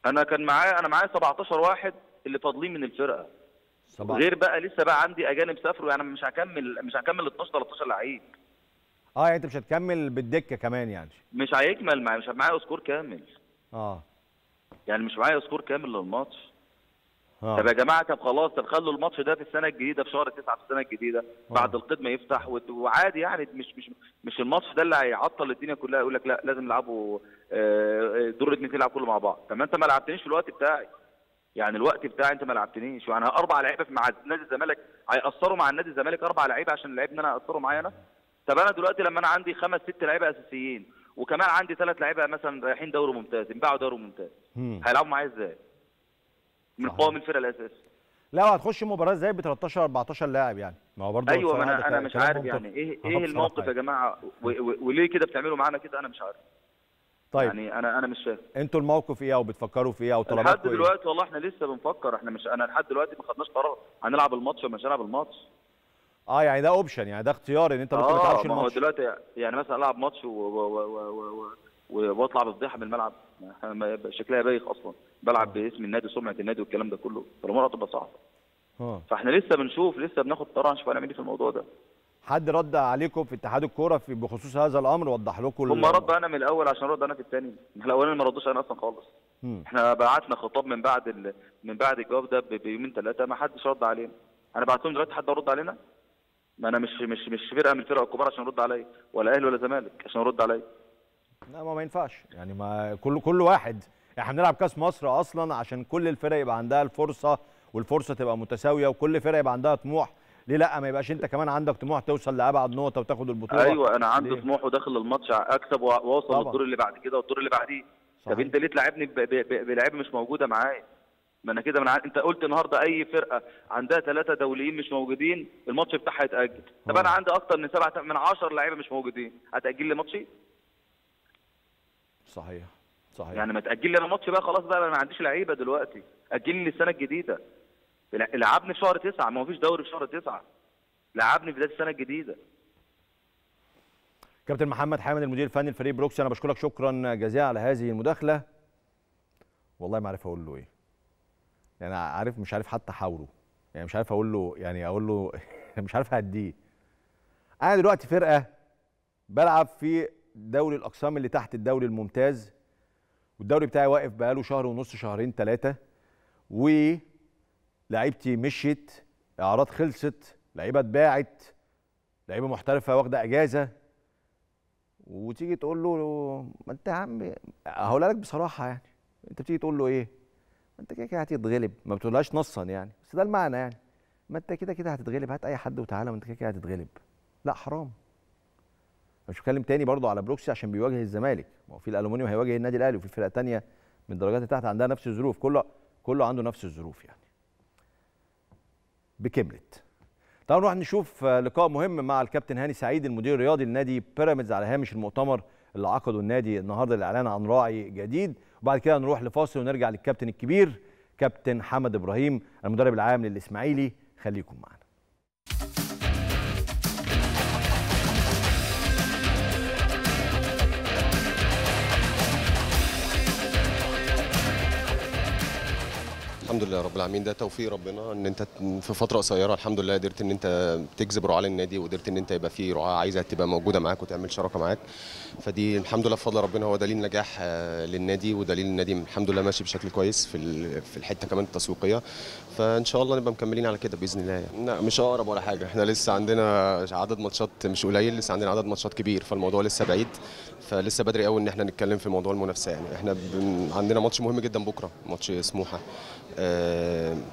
أنا كان معايا أنا معايا 17 واحد اللي فاضلين من الفرقة. سبعة. غير بقى لسه بقى عندي أجانب سافروا يعني مش هكمل مش هكمل 12 13 لعيب. آه يعني انت مش هتكمل بالدكة كمان يعني. مش هيكمل معايا مش معايا squad كامل. آه. يعني مش معايا squad كامل للماتش. آه. طب يا جماعة طب خلاص طب خلوا الماتش ده في السنة الجديدة في شهر 9 في السنة الجديدة بعد القيد ما يفتح وعادي يعني مش مش مش الماتش ده اللي هيعطل الدنيا كلها يقول لك لا لازم نلعبوا آه، دور اتنين تلعب كله مع بعض. طب ما انت ما لعبتنيش في الوقت بتاعي. يعني الوقت بتاعي انت ما لعبتنيش. يعني أربع لعيبة مع نادي الزمالك هيأثروا مع النادي الزمالك أربع لعيبة عشان اللعيب ان أنا اثروا معايا أنا؟ طب أنا دلوقتي لما أنا عندي خمس ست لعيبة أساسيين وكمان عندي ثلاث لعيبة مثلا رايحين دوري ممتاز انباعوا دوري ممتاز مم. هيلعبوا معايا إزاي؟ من. قوام الفرقة الاساسي لا هتخش مباراة إزاي ب 13 14 لاعب يعني؟ ما هو برضه أيوه أنا أنا مش عارف. يعني إيه آه، إيه الموقف يا. جماعة؟ وليه كده بتعملوا معانا كده؟ أنا مش عارف. طيب. يعني أنا أنا مش فاهم. أنتوا الموقف إيه أو بتفكروا في إيه أو لحد طلباتكم إيه؟ دلوقتي والله إحنا لسه بنفكر. إحنا مش أنا لحد دلوقتي ما خدناش قرار. هنلعب الماتش ولا مش هنلعب الماتش؟ آه يعني ده option يعني ده اختيار إن أنت ممكن ما تلعبش ما هو الماتش. دلوقتي يعني مثلا ألعب ماتش وأطلع بفضيحه من الملعب. شكلها بايخ أصلا. بلعب باسم النادي سمعة النادي والكلام ده كله. فالامور هتبقى صعبة. آه. فإحنا لسه بنشوف لسه بناخد قرار نشوف هنعمل إيه في الموضوع ده. حد رد عليكم في اتحاد الكورة في بخصوص هذا الأمر؟ وضح لكم هم رد أنا من الأول عشان ارد أنا في الثاني الاولاني ما ردوش أنا أصلا خالص. مم. إحنا بعتنا خطاب من بعد ال... من بعد الجواب ده ب- بيومين ثلاثة ما حدش رد علينا. أنا بعت لهم دلوقتي حد يرد علينا؟ ما أنا مش مش مش فرقة من الفرق الكبار عشان يرد عليا. ولا أهلي ولا زمالك عشان يرد عليا. لا ما, ما ينفعش. يعني ما كل كل واحد إحنا بنلعب كاس مصر أصلا عشان كل الفرق يبقى عندها الفرصة والفرصة تبقى متساوية وكل فرقه يبقى عندها طموح. ليه لا؟ ما يبقاش انت كمان عندك طموح توصل لأبعد نقطة وتاخد البطولة. أيوه أنا عندي؟ طموح وداخل الماتش أكسب وأوصل. للدور اللي بعد كده والدور اللي بعديه. طب. أنت ليه تلعبني بلعيبة مش موجودة معايا؟ ما أنا كده من ع... أنت قلت النهارده أي فرقة عندها ثلاثة دوليين مش موجودين الماتش بتاعها هيتأجل. طب آه. أنا عندي أكتر من سبعة من 10 لعيبة مش موجودين. هتأجل لي ماتشي صحيح صحيح. يعني ما تاجل لي أنا ماتش بقى خلاص بقى أنا ما عنديش لعيبة دلوقتي. أجل لي السنة الجديدة. لعبني في شهر تسعة ما هو فيش دوري في شهر تسعة. لعبني في بدايه السنة الجديدة. كابتن محمد حامد المدير الفني لفريق بروكسي أنا بشكرك شكرا جزيلا على هذه المداخلة. والله ما عارف أقول له إيه. يعني عارف مش عارف حتى احاوره يعني مش عارف أقول له يعني أقول له <laughs> مش عارف اهديه أنا دلوقتي فرقة بلعب في دوري الأقسام اللي تحت الدوري الممتاز والدوري بتاعي واقف بقاله شهر ونص شهرين ثلاثة ولعيبتي مشيت اعراض خلصت لعيبة اتباعت لعيبة محترفة واخدة إجازة. وتيجي تقول له ما أنت يا عم هقولها لك بصراحة يعني. أنت بتيجي تقول له إيه؟ ما أنت كده كده هتتغلب. ما بتقولهاش نصا يعني بس ده المعنى يعني. ما أنت كده كده هتتغلب هات أي حد وتعالى ما أنت كده كده هتتغلب. لا حرام. مش بتكلم تاني برضو على بروكسي عشان بيواجه الزمالك. ما هو في الألومنيوم هيواجه النادي الأهلي وفي فرقه تانية من اللي تحت عندها نفس الظروف. كله كله عنده نفس الظروف يعني. بكملت تعالوا نروح نشوف لقاء مهم مع الكابتن هاني سعيد المدير الرياضي لنادي بيراميدز على هامش المؤتمر اللي عقده النادي النهارده للإعلان عن راعي جديد. وبعد كده نروح لفاصل ونرجع للكابتن الكبير كابتن حمد إبراهيم المدرب العام للإسماعيلي. خليكم معنا. الحمد لله رب العالمين ده توفيق ربنا إن أنت في فترة قصيرة الحمد لله قدرت إن أنت تجذب رعاه للنادي وقدرت إن أنت يبقى في رعاة عايزة تبقى موجودة معاك وتعمل شراكة معاك فدي الحمد لله بفضل ربنا هو دليل نجاح آه، للنادي ودليل النادي الحمد لله ماشي بشكل كويس في في الحتة كمان التسويقية فإن شاء الله نبقى مكملين على كده بإذن الله يعني. لا مش أقرب ولا حاجة إحنا لسه عندنا عدد ماتشات مش قليل لسه عندنا عدد ماتشات كبير فالموضوع لسه بعيد فلسه بدري قوي إن إحنا نتكلم في موضوع المنافسة يعني إحنا. عندنا ماتش مهم جدا بكرة ماتش سموحة.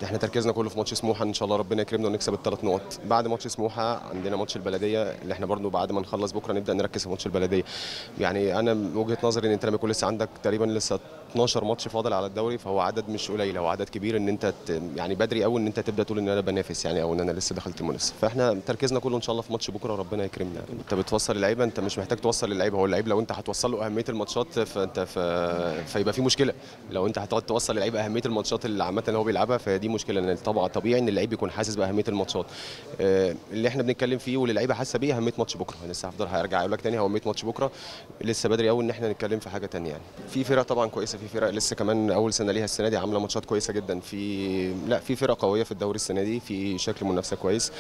إحنا تركيزنا كله في ماتش سموحة. إن شاء الله ربنا يكرمنا ونكسب الثلاث نقط. بعد ماتش سموحة عندنا ماتش البلدية اللي إحنا برضو بعد ما نخلص بكرة نبدأ نركز في ماتش البلدية. يعني أنا وجهة نظري إن أنت لما يكون لسه عندك تقريبا لسه 12 ماتش فاضل على الدوري فهو عدد مش قليل هو عدد كبير إن أنت. يعني بدري قوي إن أنت تبدأ تقول إن أنا بنافس يعني أو إن أنا لسه دخلت المنافسه فإحنا تركيزنا كله إن شاء الله في ماتش بكرة ربنا يكرمنا أنت بتوصل اللعيبة أنت مش محتاج توصل للعيبه هو اللعيب لو أنت هتوصل له أهمية الماتشات فأنت. فيبقى في مشكلة. لو أنت هتقعد توصل للعيب أهمية الماتشات اللي عامة هو بيلعبها فدي مشكلة لأن طبعا طبيعي إن اللعيب يكون حاسس بأهمية الماتشات. آه، اللي إحنا بنتكلم فيه واللي اللعيبه حاسة بيه أهمية ماتش بكرة. لسه هفضل هرجع أقول لك تاني هو أهمية ماتش بكرة لسه بدري قوي إن إحنا نتكلم في حاجة تانية يعني. في فرق طبعا كويسة في فرق لسه كمان أول سنة ليها السنة دي عاملة ماتشات كويسة جدا. في لا في فرق قوية في الدوري السنة دي في شكل منافسة كويس.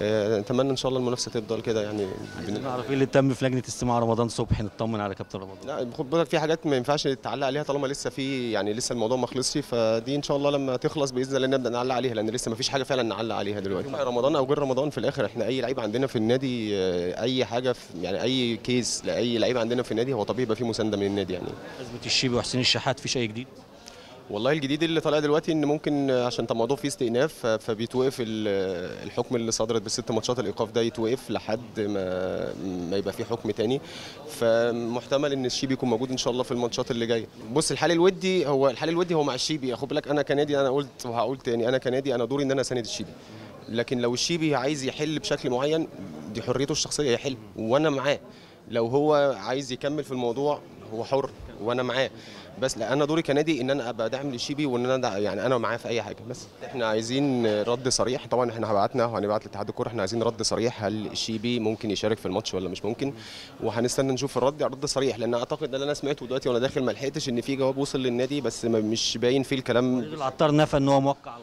آه، نتمنى إن شاء الله المنافسة تفضل كده يعني. عايزين نعرف إيه اللي تم في لجنة استماع رمضان صبحي؟ نطمن على كابتن رمضان. لا خد بالك في حاجات ما ينفعش تعلق عليها طالما لسه في يعني لسه الموضوع ما خلصش. فدي إن شاء الله لما تخلص بإذن الله نبدأ نعلق عليها لأن لسه ما فيش حاجة فعلا نعلق عليها دلوقتي. رمضان أو غير رمضان في الآخر إحنا أي لعيب عندنا في النادي آه، أي حاجة في يعني أي كيس لأي لعيب عندنا في النادي هو طبيعي يبقى فيه مساندة من النادي يعني. أزمة الشيبي وحسين الشحات. في شيء جديد؟ والله الجديد اللي طالع دلوقتي إن ممكن عشان طب الموضوع فيه استئناف فبيتوقف ال- الحكم اللي صدرت بالست ماتشات الإيقاف ده يتوقف لحد ما ما يبقى فيه حكم تاني. فمحتمل إن الشيبي يكون موجود إن شاء الله في الماتشات اللي جاية. بص الحال الودي هو الحال الودي هو مع الشيبي. خد بالك أنا كنادي أنا قلت وهقول تاني. أنا كنادي أنا دوري إن أنا أساند الشيبي. لكن لو الشيبي عايز يحل بشكل معين دي حريته الشخصية يحل وأنا معاه. لو هو عايز يكمل في الموضوع هو حر وأنا معاه. بس لا أنا دوري كنادي إن أنا أبقى داعم للشيبي وإن أنا يعني أنا معاه في أي حاجة. بس إحنا عايزين رد صريح. طبعا إحنا بعتنا وهنبعت لاتحاد الكورة. إحنا عايزين رد صريح. هل الشيبي ممكن يشارك في الماتش ولا مش ممكن؟ وهنستنى نشوف الرد. رد صريح لأن أعتقد اللي أنا سمعته دلوقتي وأنا داخل ما لحقتش إن في جواب وصل للنادي بس مش باين فيه الكلام. العطار نفى ان هو موقع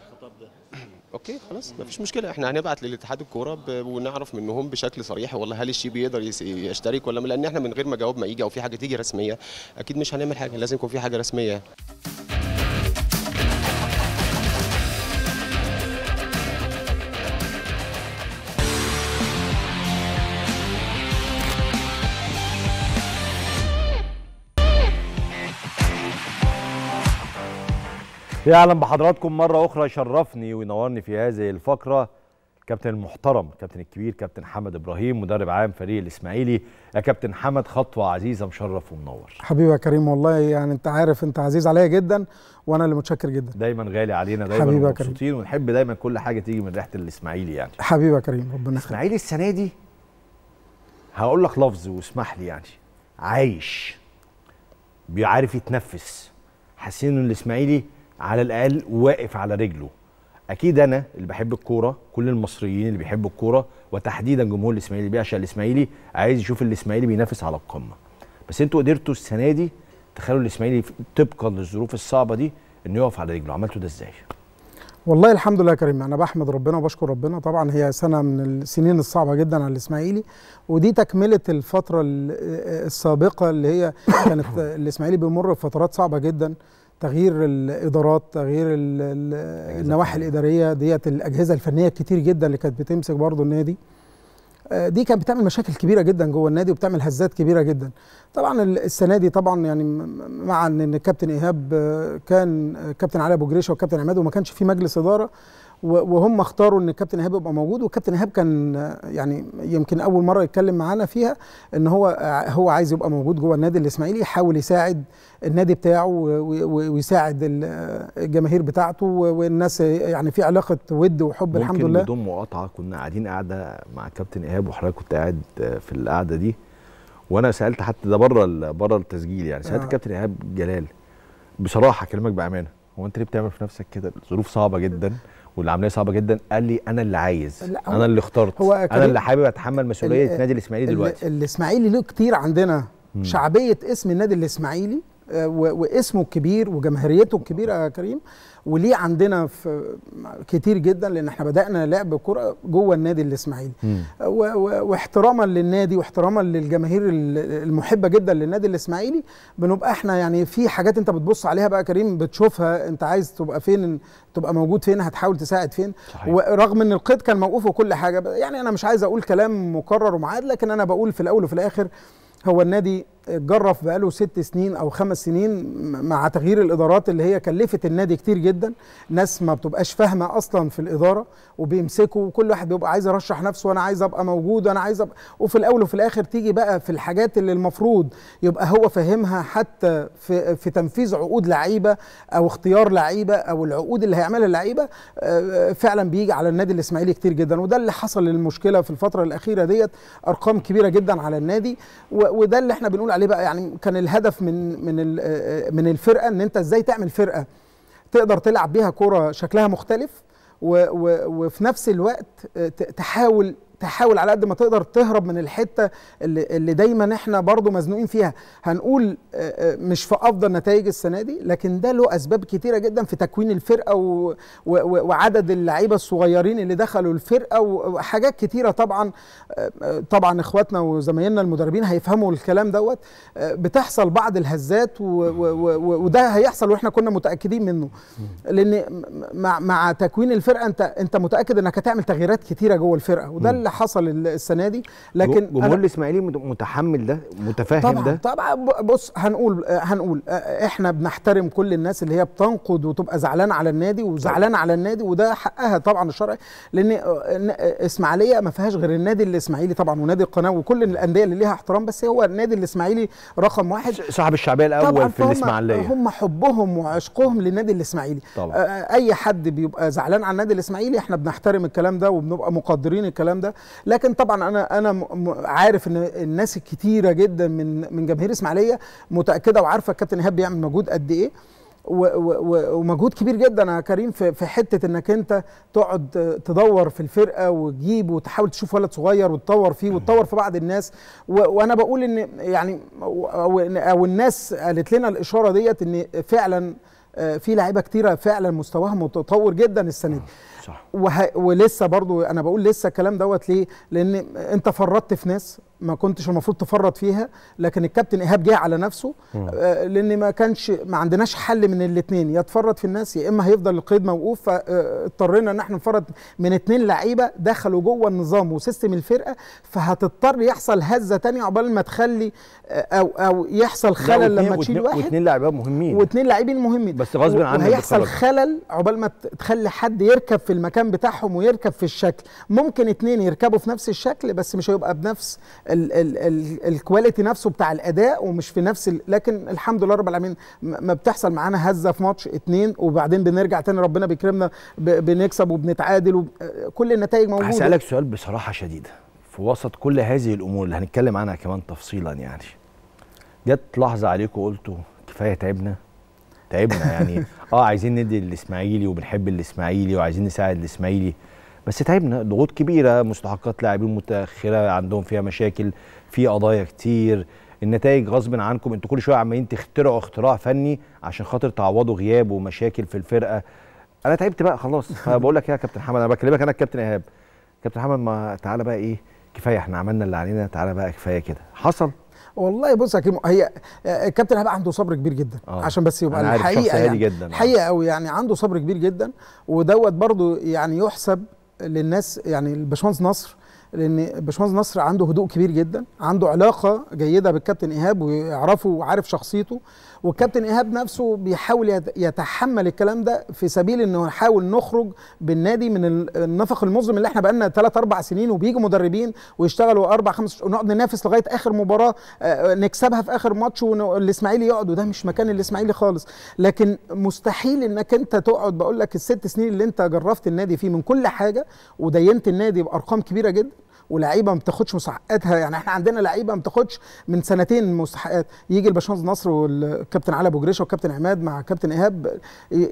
أوكي خلاص مفيش مشكلة. إحنا هنبعت للاتحاد الكورة ونعرف منهم بشكل صريح والله هل الشيبي يقدر يس- يشترك ولا لا لأن إحنا من غير ما جواب ما يجي أو في حاجة تيجي رسمية أكيد مش هنعمل حاجة لازم يكون في حاجة رسمية. يعلم بحضراتكم مرة أخرى يشرفني وينورني في هذه الفقرة الكابتن المحترم الكابتن الكبير كابتن حمد إبراهيم مدرب عام فريق الإسماعيلي. يا كابتن حمد خطوة عزيزة مشرف ومنور. حبيبي يا كريم والله يعني أنت عارف أنت عزيز عليا جدا وأنا اللي متشكر جدا. دايما غالي علينا دايما حبيبي يا كريم. مبسوطين ونحب دايما كل حاجة تيجي من ريحة الإسماعيلي يعني. حبيبي يا كريم ربنا يخليك. الإسماعيلي السنة دي هقول لك لفظ واسمح لي يعني. عايش. بيعرف يتنفس. حاسين إن الإسماعيلي على الأقل واقف على رجله. أكيد أنا اللي بحب الكورة كل المصريين اللي بيحبوا الكورة وتحديدا جمهور الإسماعيلي اللي بيعشق الإسماعيلي عايز يشوف الإسماعيلي بينافس على القمة. بس أنتوا قدرتوا السنة دي تخلوا الإسماعيلي طبقا للظروف الصعبة دي إنه يقف على رجله. عملتوا ده إزاي؟ والله الحمد لله يا كريم. أنا بحمد ربنا وبشكر ربنا. طبعا هي سنة من السنين الصعبة جدا على الإسماعيلي ودي تكملة الفترة ال- السابقة اللي هي كانت <coughs> الإسماعيلي بيمر بفترات صعبة جدا. تغيير الإدارات تغيير ال- ال- النواحي الإدارية ديت الأجهزة الفنية كتير جدا اللي كانت بتمسك برضه النادي. آه، دي كانت بتعمل مشاكل كبيرة جدا جوه النادي وبتعمل هزات كبيرة جدا. طبعا ال- السنة دي طبعا يعني مع إن الكابتن إيهاب آه، كان آه، كابتن علي أبو جريشة والكابتن عماد وما كانش في مجلس إدارة وهم اختاروا إن الكابتن إيهاب يبقى موجود والكابتن إيهاب كان آه، يعني يمكن أول مرة يتكلم معانا فيها إن هو آه، هو عايز يبقى موجود جوه النادي الإسماعيلي يحاول يساعد النادي بتاعه ويساعد ال- آه، الجماهير بتاعته والناس يعني في علاقة ود وحب الحمد ممكن لله. بدون مقاطعة كنا قاعدين قاعدة مع كابتن إيهاب وحضرتك كنت قاعد في القعدة دي وأنا سألت حتى ده بره بره التسجيل يعني سألت آه. كابتن إيهاب جلال بصراحة أكلمك بأمانة هو أنت ليه بتعمل في نفسك كده؟ الظروف صعبة جدا. والعملية صعبة جدا. قال لي أنا اللي عايز. أنا اللي اخترت. هو أنا اللي حابب أتحمل مسؤولية نادي الإسماعيلي ال- دلوقتي. الإسماعيلي له كتير عندنا. شعبية اسم النادي الإسماعيلي واسمه الكبير وجماهيريته الكبيرة يا كريم وليه عندنا في كتير جدا لأن إحنا بدأنا لعب كره جوه النادي الإسماعيلي. واحتراما للنادي واحتراما للجماهير ال- المحبة جدا للنادي الإسماعيلي. بنبقى إحنا يعني في حاجات أنت بتبص عليها بقى كريم بتشوفها أنت عايز تبقى فين تبقى موجود فين هتحاول تساعد فين. صحيح. ورغم إن القيد كان موقوف وكل حاجة يعني أنا مش عايز أقول كلام مكرر ومعاد لكن أنا بقول في الأول وفي الآخر هو النادي اتجرف بقاله ست سنين أو خمس سنين مع تغيير الإدارات اللي هي كلفت النادي كتير جدا. ناس ما بتبقاش فاهمة أصلا في الإدارة وبيمسكوا وكل واحد بيبقى عايز يرشح نفسه وأنا عايز أبقى موجود وأنا عايز أبقى وفي الأول وفي الآخر تيجي بقى في الحاجات اللي المفروض يبقى هو فاهمها حتى في في تنفيذ عقود لعيبة أو اختيار لعيبة أو العقود اللي هيعملها اللعيبة آه، فعلا بيجي على النادي الإسماعيلي كتير جدا. وده اللي حصل المشكلة في الفترة الأخيرة ديت أرقام كبيرة جدا على النادي. وده اللي إحنا بنقول عليه بقى يعني كان الهدف من من من الفرقة إن أنت إزاي تعمل فرقة تقدر تلعب بيها كرة شكلها مختلف وفي نفس الوقت تحاول تحاول على قد ما تقدر تهرب من الحتة اللي, اللي دايما إحنا برضو مزنوقين فيها. هنقول آه، آه، مش في أفضل نتائج السنة دي لكن ده له أسباب كتيرة جدا في تكوين الفرقة و و وعدد اللعيبة الصغيرين اللي دخلوا الفرقة وحاجات كتيرة طبعا آه، طبعا إخواتنا وزمايلنا المدربين هيفهموا الكلام دوت. بتحصل بعض الهزات و و و وده هيحصل وإحنا كنا متأكدين منه. لأن مع مع تكوين الفرقة انت أنت متأكد إنك هتعمل تغييرات كتيرة جوه الفرقة وده اللي حصل ال- السنة دي. لكن جمهور الإسماعيلي مت- متحمل ده متفاهم طبعا ده؟ طبعا. بص هنقول هنقول إحنا بنحترم كل الناس اللي هي بتنقد وتبقى زعلانة على النادي وزعلانة على النادي وده حقها طبعا الشرعي لأن إسماعيلية ما فيهاش غير النادي الإسماعيلي طبعا ونادي القناة وكل الأندية اللي ليها احترام بس هو النادي الإسماعيلي رقم واحد. صاحب الشعبية الأول في الإسماعيلية. هم حبهم وعشقهم للنادي الإسماعيلي. طبعا. أي حد بيبقى زعلان على النادي الإسماعيلي إحنا بنحترم الكلام ده وبنبقى مقدرين الكلام ده. لكن طبعا أنا أنا عارف إن الناس الكتيرة جدا من من جماهير إسماعيلية متأكدة وعارفة الكابتن إيهاب بيعمل مجهود قد إيه ومجهود كبير جدا يا كريم في حتة إنك أنت تقعد تدور في الفرقة وتجيب وتحاول تشوف ولد صغير وتطور فيه وتطور في بعض الناس. وأنا بقول إن يعني أو, الناس قالت لنا الإشارة ديت إن فعلا آه، في لعيبة كتيرة فعلا مستواها متطور جدا السنة دي. صح. وه... ولسه برضو أنا بقول لسه الكلام دوت ليه؟ لأن أنت فرطت في ناس ما كنتش المفروض تفرط فيها لكن الكابتن إيهاب جه على نفسه آه لأن ما كانش ما عندناش حل من الاثنين يا تفرط في الناس يا إما هيفضل القيد موقوف فاضطرينا إن إحنا نفرط من اثنين لعيبة دخلوا جوه النظام وسيستم الفرقة فهتضطر يحصل هزة تانية عقبال ما تخلي آه، أو أو يحصل خلل لما تشيل واحد. واثنين لاعبين مهمين. واثنين لاعبين مهمين. بس غصب عنك بتخرج. خلل عقبال ما تخلي حد يركب في المكان بتاعهم ويركب في الشكل. ممكن اتنين يركبوا في نفس الشكل بس مش هيبقى بنفس ال ال ال الكواليتي نفسه بتاع الأداء ومش في نفس ال لكن الحمد لله رب العالمين ما بتحصل معانا هزة في ماتش اتنين وبعدين بنرجع تاني ربنا بيكرمنا بنكسب وبنتعادل وب- كل النتائج موجودة. هسألك سؤال بصراحة شديدة في وسط كل هذه الأمور اللي هنتكلم عنها كمان تفصيلا يعني جت لحظة عليكم قلتوا كفاية تعبنا؟ تعبنا يعني. <laughs> آه عايزين ندي الإسماعيلي وبنحب الإسماعيلي وعايزين نساعد الإسماعيلي. بس تعبنا ضغوط كبيرة مستحقات لاعبين متأخرة عندهم فيها مشاكل في قضايا كتير. النتائج غصب عنكم أنتوا كل شوية عمالين تخترعوا اختراع فني عشان خاطر تعوضوا غياب ومشاكل في الفرقة. أنا تعبت بقى خلاص. <laughs> فبقول لك يا كابتن حمد؟ أنا بكلمك أنا الكابتن إيهاب. كابتن حمد ما تعالى بقى إيه كفاية إحنا عملنا اللي علينا تعالى بقى كفاية كده. حصل؟ والله بص يا كيمو هي آه، الكابتن هيبقى عنده صبر كبير جدا آه. عشان بس يبقى الحقيقة يعني جداً، آه. الحقيقة قوي يعني عنده صبر كبير جدا ودوت برضو يعني يحسب للناس يعني الباشمهندس نصر لأن الباشمهندس نصر عنده هدوء كبير جدا عنده علاقة جيدة بالكابتن إيهاب ويعرفه وعارف شخصيته والكابتن إيهاب نفسه بيحاول يت- يتحمل الكلام ده في سبيل إنه نحاول نخرج بالنادي من ال- النفق المظلم اللي إحنا بقالنا 3 4 سنين وبيجوا مدربين ويشتغلوا أربع خمس ونقعد ننافس لغاية آخر مباراة آه، نكسبها في آخر ماتش والإسماعيلي يقعد وده مش مكان الإسماعيلي خالص. لكن مستحيل إنك أنت تقعد بقول لك الست سنين اللي أنت جرفت النادي فيه من كل حاجة ودينت النادي بأرقام كبيرة جدا. ولاعيبه ما بتاخدش مستحقاتها يعني إحنا عندنا لعيبه ما بتاخدش من سنتين مستحقات يجي الباشمهندس نصر والكابتن علي أبو جريشه والكابتن عماد مع كابتن إيهاب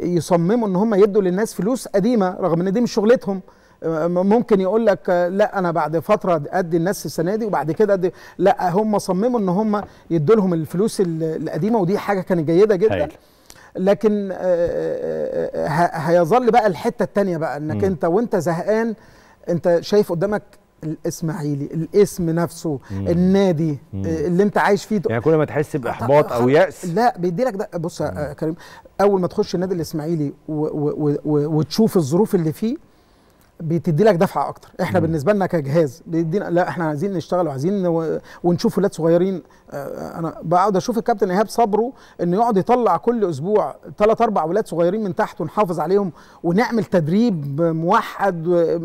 يصمموا إن هم يدوا للناس فلوس قديمة رغم إن دي مش شغلتهم ممكن يقول لك لا أنا بعد فترة أدي الناس السنة دي وبعد كده أدي لا هم صمموا إن هم يدوا لهم الفلوس ال- القديمة ودي حاجة كانت جيدة جدا هايل. لكن آه، آه، آه، هيظل بقى الحتة الثانية بقى إنك مم. أنت وأنت زهقان أنت شايف قدامك الإسماعيلي الاسم نفسه مم. النادي مم. آه، اللي انت عايش فيه يعني كل ما تحس بإحباط أو يأس لا بيدي لك ده بص يا كريم أول ما تخش النادي الإسماعيلي وتشوف الظروف اللي فيه بتدي لك دفعة أكتر. إحنا مم. بالنسبة لنا كجهاز بيدينا لا إحنا عايزين نشتغل وعايزين و- ونشوف ولاد صغيرين. آه، أنا بقعد أشوف الكابتن إيهاب صبره إنه يقعد يطلع كل أسبوع ثلاث أربع ولاد صغيرين من تحت ونحافظ عليهم ونعمل تدريب موحد و-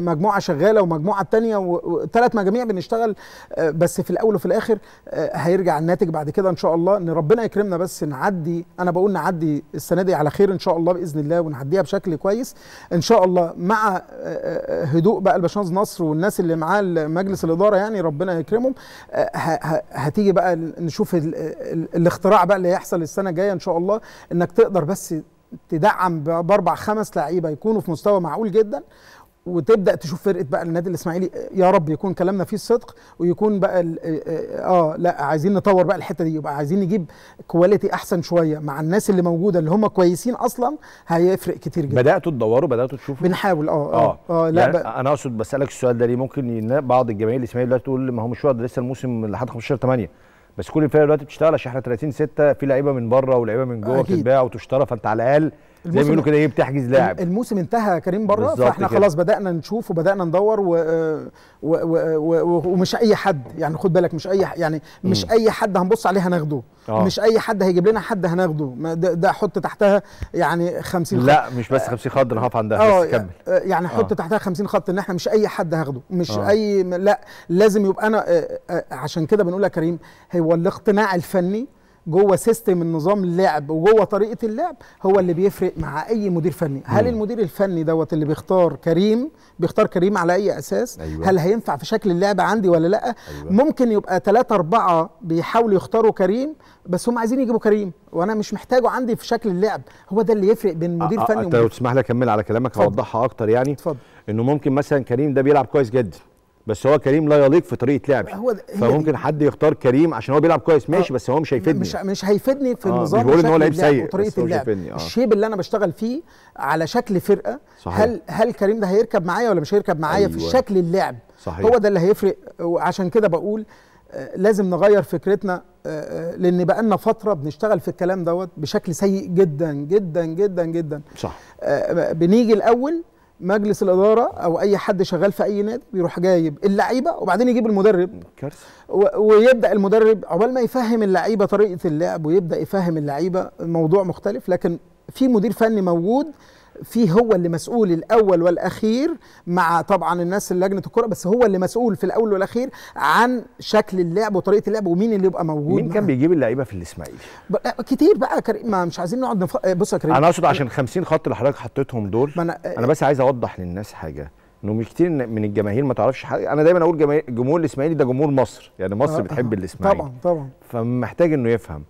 مجموعة شغالة ومجموعة تانية وثلاث مجاميع بنشتغل. آه، بس في الأول وفي الآخر آه، هيرجع الناتج بعد كده إن شاء الله. إن ربنا يكرمنا بس نعدي أنا بقول نعدي السنة دي على خير إن شاء الله بإذن الله ونعديها بشكل كويس. إن شاء الله مع آه، آه، هدوء بقى الباشمهندس نصر والناس اللي معاه مجلس الإدارة يعني ربنا يكرمهم. آه، هتيجي بقى نشوف ال- ال- الاختراع بقى اللي هيحصل السنة الجاية إن شاء الله إنك تقدر بس تدعم بأربع خمس لعيبة يكونوا في مستوى معقول جدا. وتبدأ تشوف فرقة بقى النادي الإسماعيلي يا رب يكون كلامنا فيه الصدق ويكون بقى ال- آه لا عايزين نطور بقى الحتة دي يبقى عايزين نجيب كواليتي أحسن شوية مع الناس اللي موجودة اللي هم كويسين أصلا هيفرق كتير جدا. بدأتوا تدوروا بدأتوا تشوفوا؟ بنحاول آه آه, آه. لا يعني بقى أنا أقصد بسألك السؤال ده ليه؟ ممكن بعض الجماهير الإسماعيلي دلوقتي تقول ما هو مش واخد لسه الموسم لحد 15 8 بس كل الفرق دلوقتي بتشتغل عشان إحنا 30 6 في لعيبة من بره ولعيبة من جوه. بتتباع وتشترى فأنت على الأقل زي ما الموسم- بيقولوا كده إيه بتحجز لاعب الموسم انتهى يا كريم بره فإحنا كده. خلاص بدأنا نشوف وبدأنا ندور و... و... و... و... ومش أي حد يعني خد بالك مش أي يعني مش مم. أي حد هنبص عليه هناخده آه. مش أي حد هيجيب لنا حد هناخده ده, ده حط تحتها يعني 50 خط. لا مش بس 50 خط أنا هقف عندها آه بس كمل يعني حط آه. تحتها 50 خط إن إحنا مش أي حد هاخده مش آه. آه. أي م- لا لازم يبقى أنا آه، آه، عشان كده بنقول يا كريم هو الاقتناع الفني جوه system النظام اللعب وجوه طريقة اللعب هو اللي بيفرق مع أي مدير فني هل مم. المدير الفني دوت اللي بيختار كريم بيختار كريم على أي أساس أيوة. هل هينفع في شكل اللعب عندي ولا لأ أيوة. ممكن يبقى ثلاثة أربعة بيحاولوا يختاروا كريم بس هم عايزين يجيبوا كريم وأنا مش محتاجه عندي في شكل اللعب هو ده اللي يفرق بين مدير آه، آه، فني أنت لو تسمح لي أكمل على كلامك اتفضل. هوضحها أكتر يعني اتفضل إنه ممكن مثلا كريم ده بيلعب كويس جدا بس هو كريم لا يليق في طريقة لعبي هو فممكن حد يختار كريم عشان هو بيلعب كويس ماشي آه. بس هو مش هيفيدني مش مش هيفيدني في آه، النظام مش بقول إن هو لعيب سيء، وطريقه اللعب آه. الشيب اللي أنا بشتغل فيه على شكل فرقة صحيح. هل هل كريم ده هيركب معايا ولا مش هيركب معايا أيوة. في شكل اللعب صحيح. هو ده اللي هيفرق وعشان كده بقول آه، لازم نغير فكرتنا آه، آه، لأن بقالنا فترة بنشتغل في الكلام دوت بشكل سيء جدا جدا جدا جدا صح آه، بنيجي الأول مجلس الإدارة أو أي حد شغال في أي نادي بيروح جايب اللعيبة وبعدين يجيب المدرب. كارثة. ويبدأ المدرب عقبال ما يفهم اللعيبة طريقة اللعب ويبدأ يفهم اللعيبة موضوع مختلف لكن في مدير فني موجود في هو اللي مسؤول الأول والأخير مع طبعا الناس اللي لجنة الكره بس هو اللي مسؤول في الأول والأخير عن شكل اللعب وطريقة اللعب ومين اللي يبقى موجود مين كان. بيجيب اللعيبة في الإسماعيلي؟ ب- كتير بقى كريم ما مش عايزين نقعد نف... بص يا كريم. أنا أقصد عشان 50 خط اللي حضرتك حطيتهم دول أنا- أنا بس عايز أوضح للناس حاجة. إنه كتير من الجماهير ما تعرفش حاجة. أنا دايما أقول جمهور الإسماعيلي ده جمهور مصر يعني مصر آه، بتحب الإسماعيلي. طبعا طبعا. فمحتاج إنه يفهم.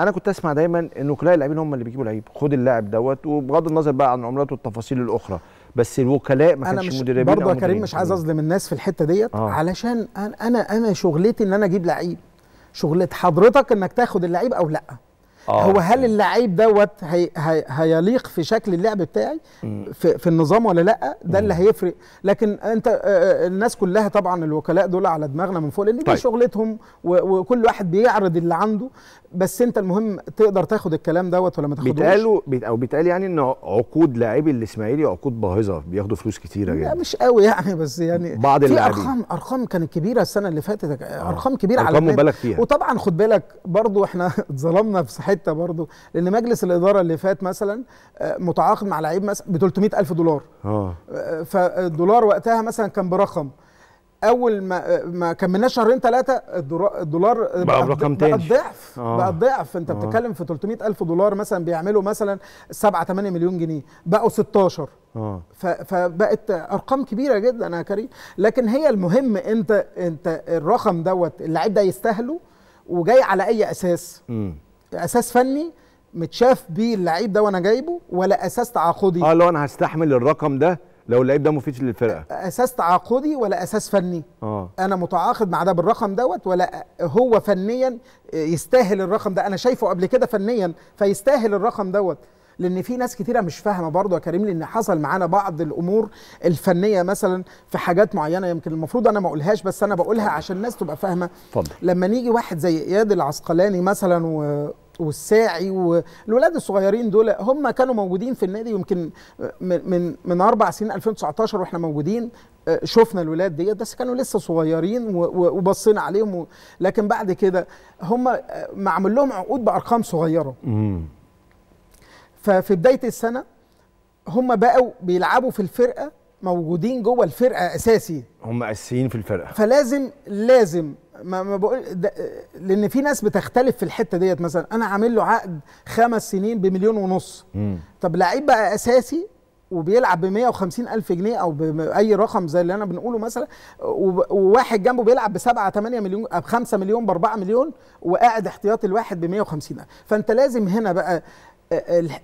أنا كنت أسمع دايما إنه كلاء اللاعبين هم اللي بيجيبوا لعيب خد اللاعب دوت وبغض النظر بقى عن العملات والتفاصيل الأخرى بس الوكلاء ما كانش مش مدربين برضه يا كريم. مش عايز أظلم الناس في الحتة ديت آه. علشان أنا أنا شغلتي إن أنا أجيب لعيب شغلة حضرتك إنك تاخد اللعيب أو لأ آه. هو هل اللعيب دوت هي هي هيليق في شكل اللعب بتاعي؟ في, في النظام ولا لأ؟ ده اللي هيفرق. لكن أنت آه، آه، الناس كلها طبعا الوكلاء دول على دماغنا من فوق لأن دي طيب. شغلتهم وكل واحد بيعرض اللي عنده. بس أنت المهم تقدر تاخد الكلام دوت ولا ما تاخدوش؟ بيتقالوا بيت أو بيتقال يعني إن عقود لاعبي الإسماعيلي عقود باهظة بياخدوا فلوس كتيرة لا جدا. مش قوي يعني بس يعني بعض في اللاعبين. أرقام أرقام كانت كبيرة السنة اللي فاتت أرقام كبيرة على ارقام. مبالغ فيها. وطبعا خد بالك برضو إحنا <laughs> اتظلمنا في حتة برضو لأن مجلس الإدارة اللي فات مثلا آه، متعاقد مع لعيب مثلا ب 300 ألف دولار. آه. فالدولار وقتها مثلا كان برقم. أول ما آه، ما كملناش شهرين ثلاثة الدولار بقى برقم تاني. بقى الضعف آه. بقى الضعف أنت. بتتكلم في 300 ألف دولار مثلا بيعملوا مثلا 7 8 مليون جنيه بقوا 16 آه. فبقت أرقام كبيرة جدا يا كريم. لكن هي المهم أنت أنت الرقم دوت اللعيب ده يستاهله وجاي على أي أساس؟ امم أساس فني متشاف بيه اللعيب ده وأنا جايبه ولا أساس تعاقدي؟ آه لو أنا هستحمل الرقم ده لو اللعيب ده مفيد للفرقة. أساس تعاقدي ولا أساس فني؟ آه. أنا متعاقد مع ده بالرقم دوت ولا هو فنيا يستاهل الرقم ده؟ أنا شايفه قبل كده فنيا فيستاهل الرقم دوت. لأن في ناس كتيرة مش فاهمة برضه يا كريم لأن حصل معانا بعض الأمور الفنية مثلا في حاجات معينة يمكن المفروض أنا ما أقولهاش بس أنا بقولها عشان الناس تبقى فاهمة. اتفضل. لما نيجي واحد زي إياد العسقلاني مثلا و والساعي والولاد الصغيرين دول هم كانوا موجودين في النادي يمكن من من من أربع سنين 2019 وإحنا موجودين آه، شفنا الولاد ديت بس كانوا لسه صغيرين وبصينا عليهم لكن بعد كده هم آه، معمول لهم عقود بأرقام صغيرة. ففي بداية السنة هم بقوا بيلعبوا في الفرقة موجودين جوه الفرقة أساسي. هم أساسيين في الفرقة. فلازم لازم ما, ما بقول لأن في ناس بتختلف في الحتة ديت. مثلا أنا عامل له عقد خمس سنين بمليون ونص. امم طب لعيب بقى أساسي وبيلعب ب 150 ألف جنيه أو باي رقم زي اللي أنا بنقوله مثلا وواحد جنبه بيلعب ب 7 8 مليون ب 5 مليون ب 4 مليون وقاعد احتياطي الواحد ب 150 ألف. فأنت لازم هنا بقى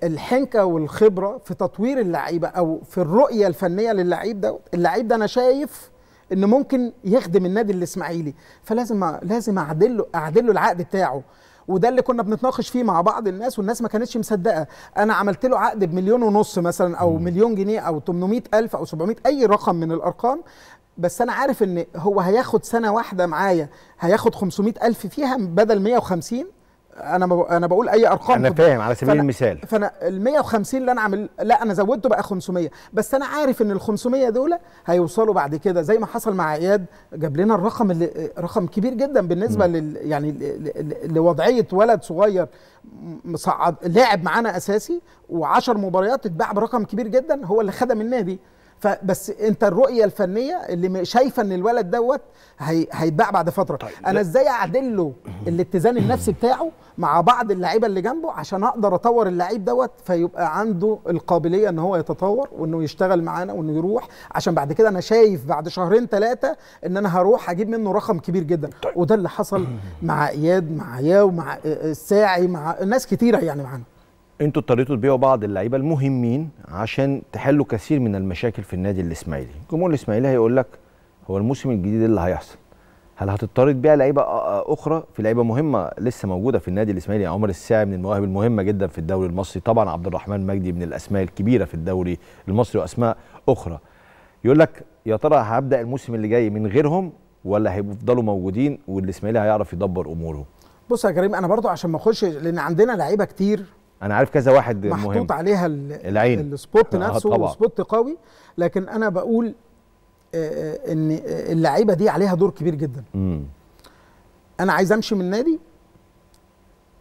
الحنكة والخبرة في تطوير اللعيبة أو في الرؤية الفنية للعيب ده اللعيب ده أنا شايف إن ممكن يخدم النادي الإسماعيلي. فلازم لازم اعدل له اعدل له العقد بتاعه. وده اللي كنا بنتناقش فيه مع بعض الناس والناس ما كانتش مصدقة. أنا عملت له عقد بمليون ونص مثلا أو مليون جنيه أو 800 ألف أو 700 أي رقم من الأرقام. بس أنا عارف إن هو هياخد سنة واحدة معايا هياخد 500 ألف فيها بدل 150 أنا ب- أنا بقول أي أرقام أنا فاهم على سبيل فأنا- المثال. فأنا ال 150 اللي أنا عامل لا أنا زودته بقى 500 بس أنا عارف إن ال 500 دول هيوصلوا بعد كده. زي ما حصل مع اياد جاب لنا الرقم اللي رقم كبير جدا بالنسبة لل يعني ل- ل- لوضعية ولد صغير مصعد لاعب معانا أساسي و10 مباريات اتباع برقم كبير جدا هو اللي خدم النادي. فبس انت الرؤية الفنية اللي شايفة ان الولد دوت هي هيتباع بعد فترة. طيب أنا إزاي اعدل له الاتزان النفسي بتاعه مع بعض اللعيبة اللي جنبه عشان أقدر اطور اللعيب دوت فيبقى عنده القابلية ان هو يتطور وانه يشتغل معانا وانه يروح. عشان بعد كده أنا شايف بعد شهرين ثلاثة ان أنا هروح أجيب منه رقم كبير جدا. وده اللي حصل مع اياد مع ياو مع الساعي مع ناس كتيرة يعني معانا. أنتوا اضطريتوا تبيعوا بعض اللعيبة المهمين عشان تحلوا كثير من المشاكل في النادي الإسماعيلي. الجمهور الإسماعيلي هيقول لك هو الموسم الجديد اللي هيحصل؟ هل هتضطر تبيع لعيبة أخرى؟ في لعيبة مهمة لسه موجودة في النادي الإسماعيلي عمر الساعي من المواهب المهمة جدا في الدوري المصري طبعا عبد الرحمن مجدي من الأسماء الكبيرة في الدوري المصري وأسماء أخرى. يقول لك يا ترى هبدأ الموسم اللي جاي من غيرهم ولا هيفضلوا موجودين والإسماعيلي هيعرف يدبر أموره؟ بص يا كريم أنا برضو عشان ما اخش لأن عندنا لعيبة كتير أنا عارف كذا واحد مهم. محطوط عليها ال- العين. السبوت آه، نفسه. سبوت قوي لكن أنا بقول آه، آه، إن اللعيبة دي عليها دور كبير جدا. امم أنا عايز أمشي من النادي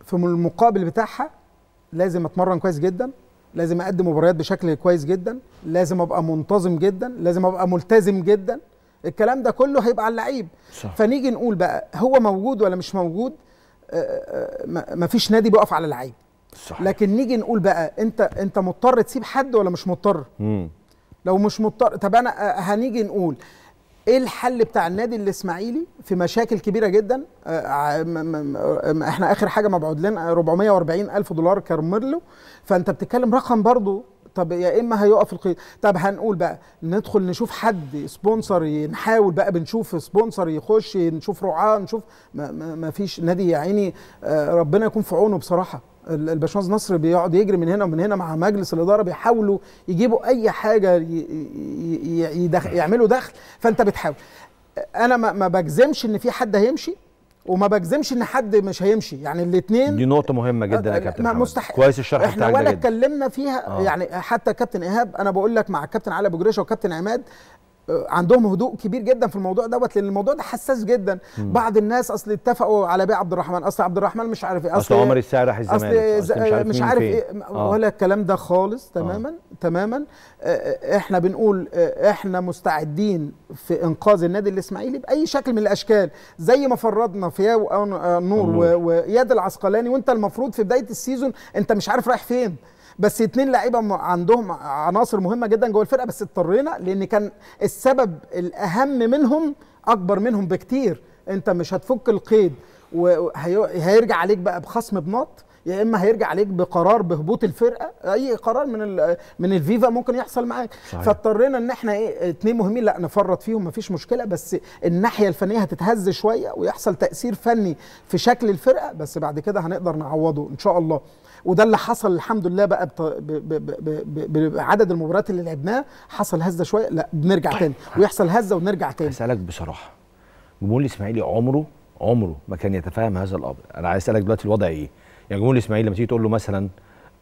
في المقابل بتاعها لازم أتمرن كويس جدا لازم أقدم مباريات بشكل كويس جدا لازم أبقى منتظم جدا لازم أبقى ملتزم جدا. الكلام ده كله هيبقى على اللعيب. صح. فنيجي نقول بقى هو موجود ولا مش موجود؟ مفيش نادي بيقف على اللعيب. صح لكن نيجي نقول بقى انت انت مضطر تسيب حد ولا مش مضطر؟ امم لو مش مضطر طب أنا آه، هنيجي نقول إيه الحل بتاع النادي الاسماعيلي في مشاكل كبيرة جدا؟ آه، إحنا آخر حاجة مبعوت لنا 440 ألف دولار كارميرلو فأنت بتتكلم رقم برضو. طب يا إما هيقف القيد. طب هنقول بقى ندخل نشوف حد sponsor نحاول بقى بنشوف sponsor يخش نشوف رعاة نشوف ما, ما, ما فيش نادي يا عيني. آه، ربنا يكون في عونه بصراحة. الباشمهندس نصر بيقعد يجري من هنا ومن هنا مع مجلس الإدارة بيحاولوا يجيبوا أي حاجة ي- ي- ي- يدخ- يعملوا دخل فأنت بتحاول أنا ما بجزمش إن في حد هيمشي وما بجزمش إن حد مش هيمشي يعني الاثنين دي نقطة مهمة جدا يا كابتن ما محمد. مستحيل كويس الشرح إحنا ولا اتكلمنا فيها آه. يعني حتى كابتن إيهاب أنا بقول لك مع الكابتن علي أبو جريشة وكابتن عماد عندهم هدوء كبير جدا في الموضوع دوت لأن الموضوع ده حساس جدا. بعض الناس أصل اتفقوا على بيع عبد الرحمن. أصل عبد الرحمن مش عارف إيه. أصل عمر الساعي راح الزمالك. أصل أصل مش عارف, مش مين عارف. إيه. آه. ولا الكلام ده خالص. تماما آه. تماما؟ آه، إحنا بنقول آه، إحنا مستعدين في إنقاذ النادي الإسماعيلي بأي شكل من الأشكال. زي ما فرضنا في آه، نور واياد العسقلاني وأنت المفروض في بداية ال season أنت مش عارف رايح فين. بس اتنين لعيبة عندهم عناصر مهمة جدا جوه الفرقة بس اضطرينا لأن كان السبب الأهم منهم أكبر منهم بكتير. أنت مش هتفك القيد وهيرجع عليك بقى بخصم بنط يا إما هيرجع عليك بقرار بهبوط الفرقة أي قرار من ال- من الفيفا ممكن يحصل معاك. فاضطرينا إن إحنا إيه اتنين مهمين لأ نفرط فيهم مفيش مشكلة بس الناحية الفنية هتتهز شوية ويحصل تأثير فني في شكل الفرقة بس بعد كده هنقدر نعوضه إن شاء الله. وده اللي حصل الحمد لله بقى بط- ب- ب- ب- ب- بعدد المباريات اللي لعبناها حصل هزة شوية. لا بنرجع تاني. ويحصل هزة ونرجع تاني. اسالك بصراحة. جمهور الإسماعيلي عمره عمره ما كان يتفهم هذا الأمر. أنا عايز أسألك دلوقتي الوضع إيه؟ يعني جمهور الإسماعيلي لما تيجي تقول له مثلا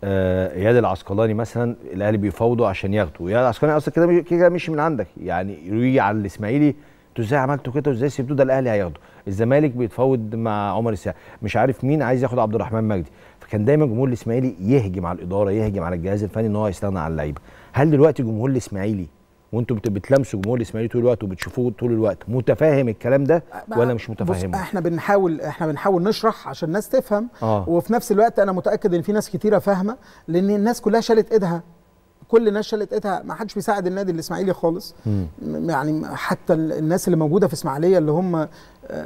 آه، إياد العسقلاني مثلا الأهلي بيفاوضوا عشان ياخدوا إياد العسقلاني أصلا كده كده مش من عندك. يعني يجي على الإسماعيلي أنتوا إزاي عملتوا كده وازاي سيبتوه ده الاهلي هياخده. الزمالك بيتفاوض مع عمر الساعي. مش عارف مين عايز ياخد عبد الرحمن مجدي. فكان دايما جمهور الإسماعيلي يهجم على الإدارة يهجم على الجهاز الفني إن هو يستغنى عن اللعيبة. هل دلوقتي جمهور الإسماعيلي وأنتم بت- بتلمسوا جمهور الإسماعيلي طول الوقت وبتشوفوه طول الوقت متفاهم الكلام ده ولا مش بص متفهمه إحنا بنحاول إحنا بنحاول نشرح عشان الناس تفهم. آه. وفي نفس الوقت أنا متأكد إن في ناس كتيرة فاهمة لأن الناس كلها شالت إيدها. كل الناس شالت ايدها ما حدش بيساعد النادي الإسماعيلي خالص. م- يعني حتى ال- الناس اللي موجودة في إسماعيلية اللي هم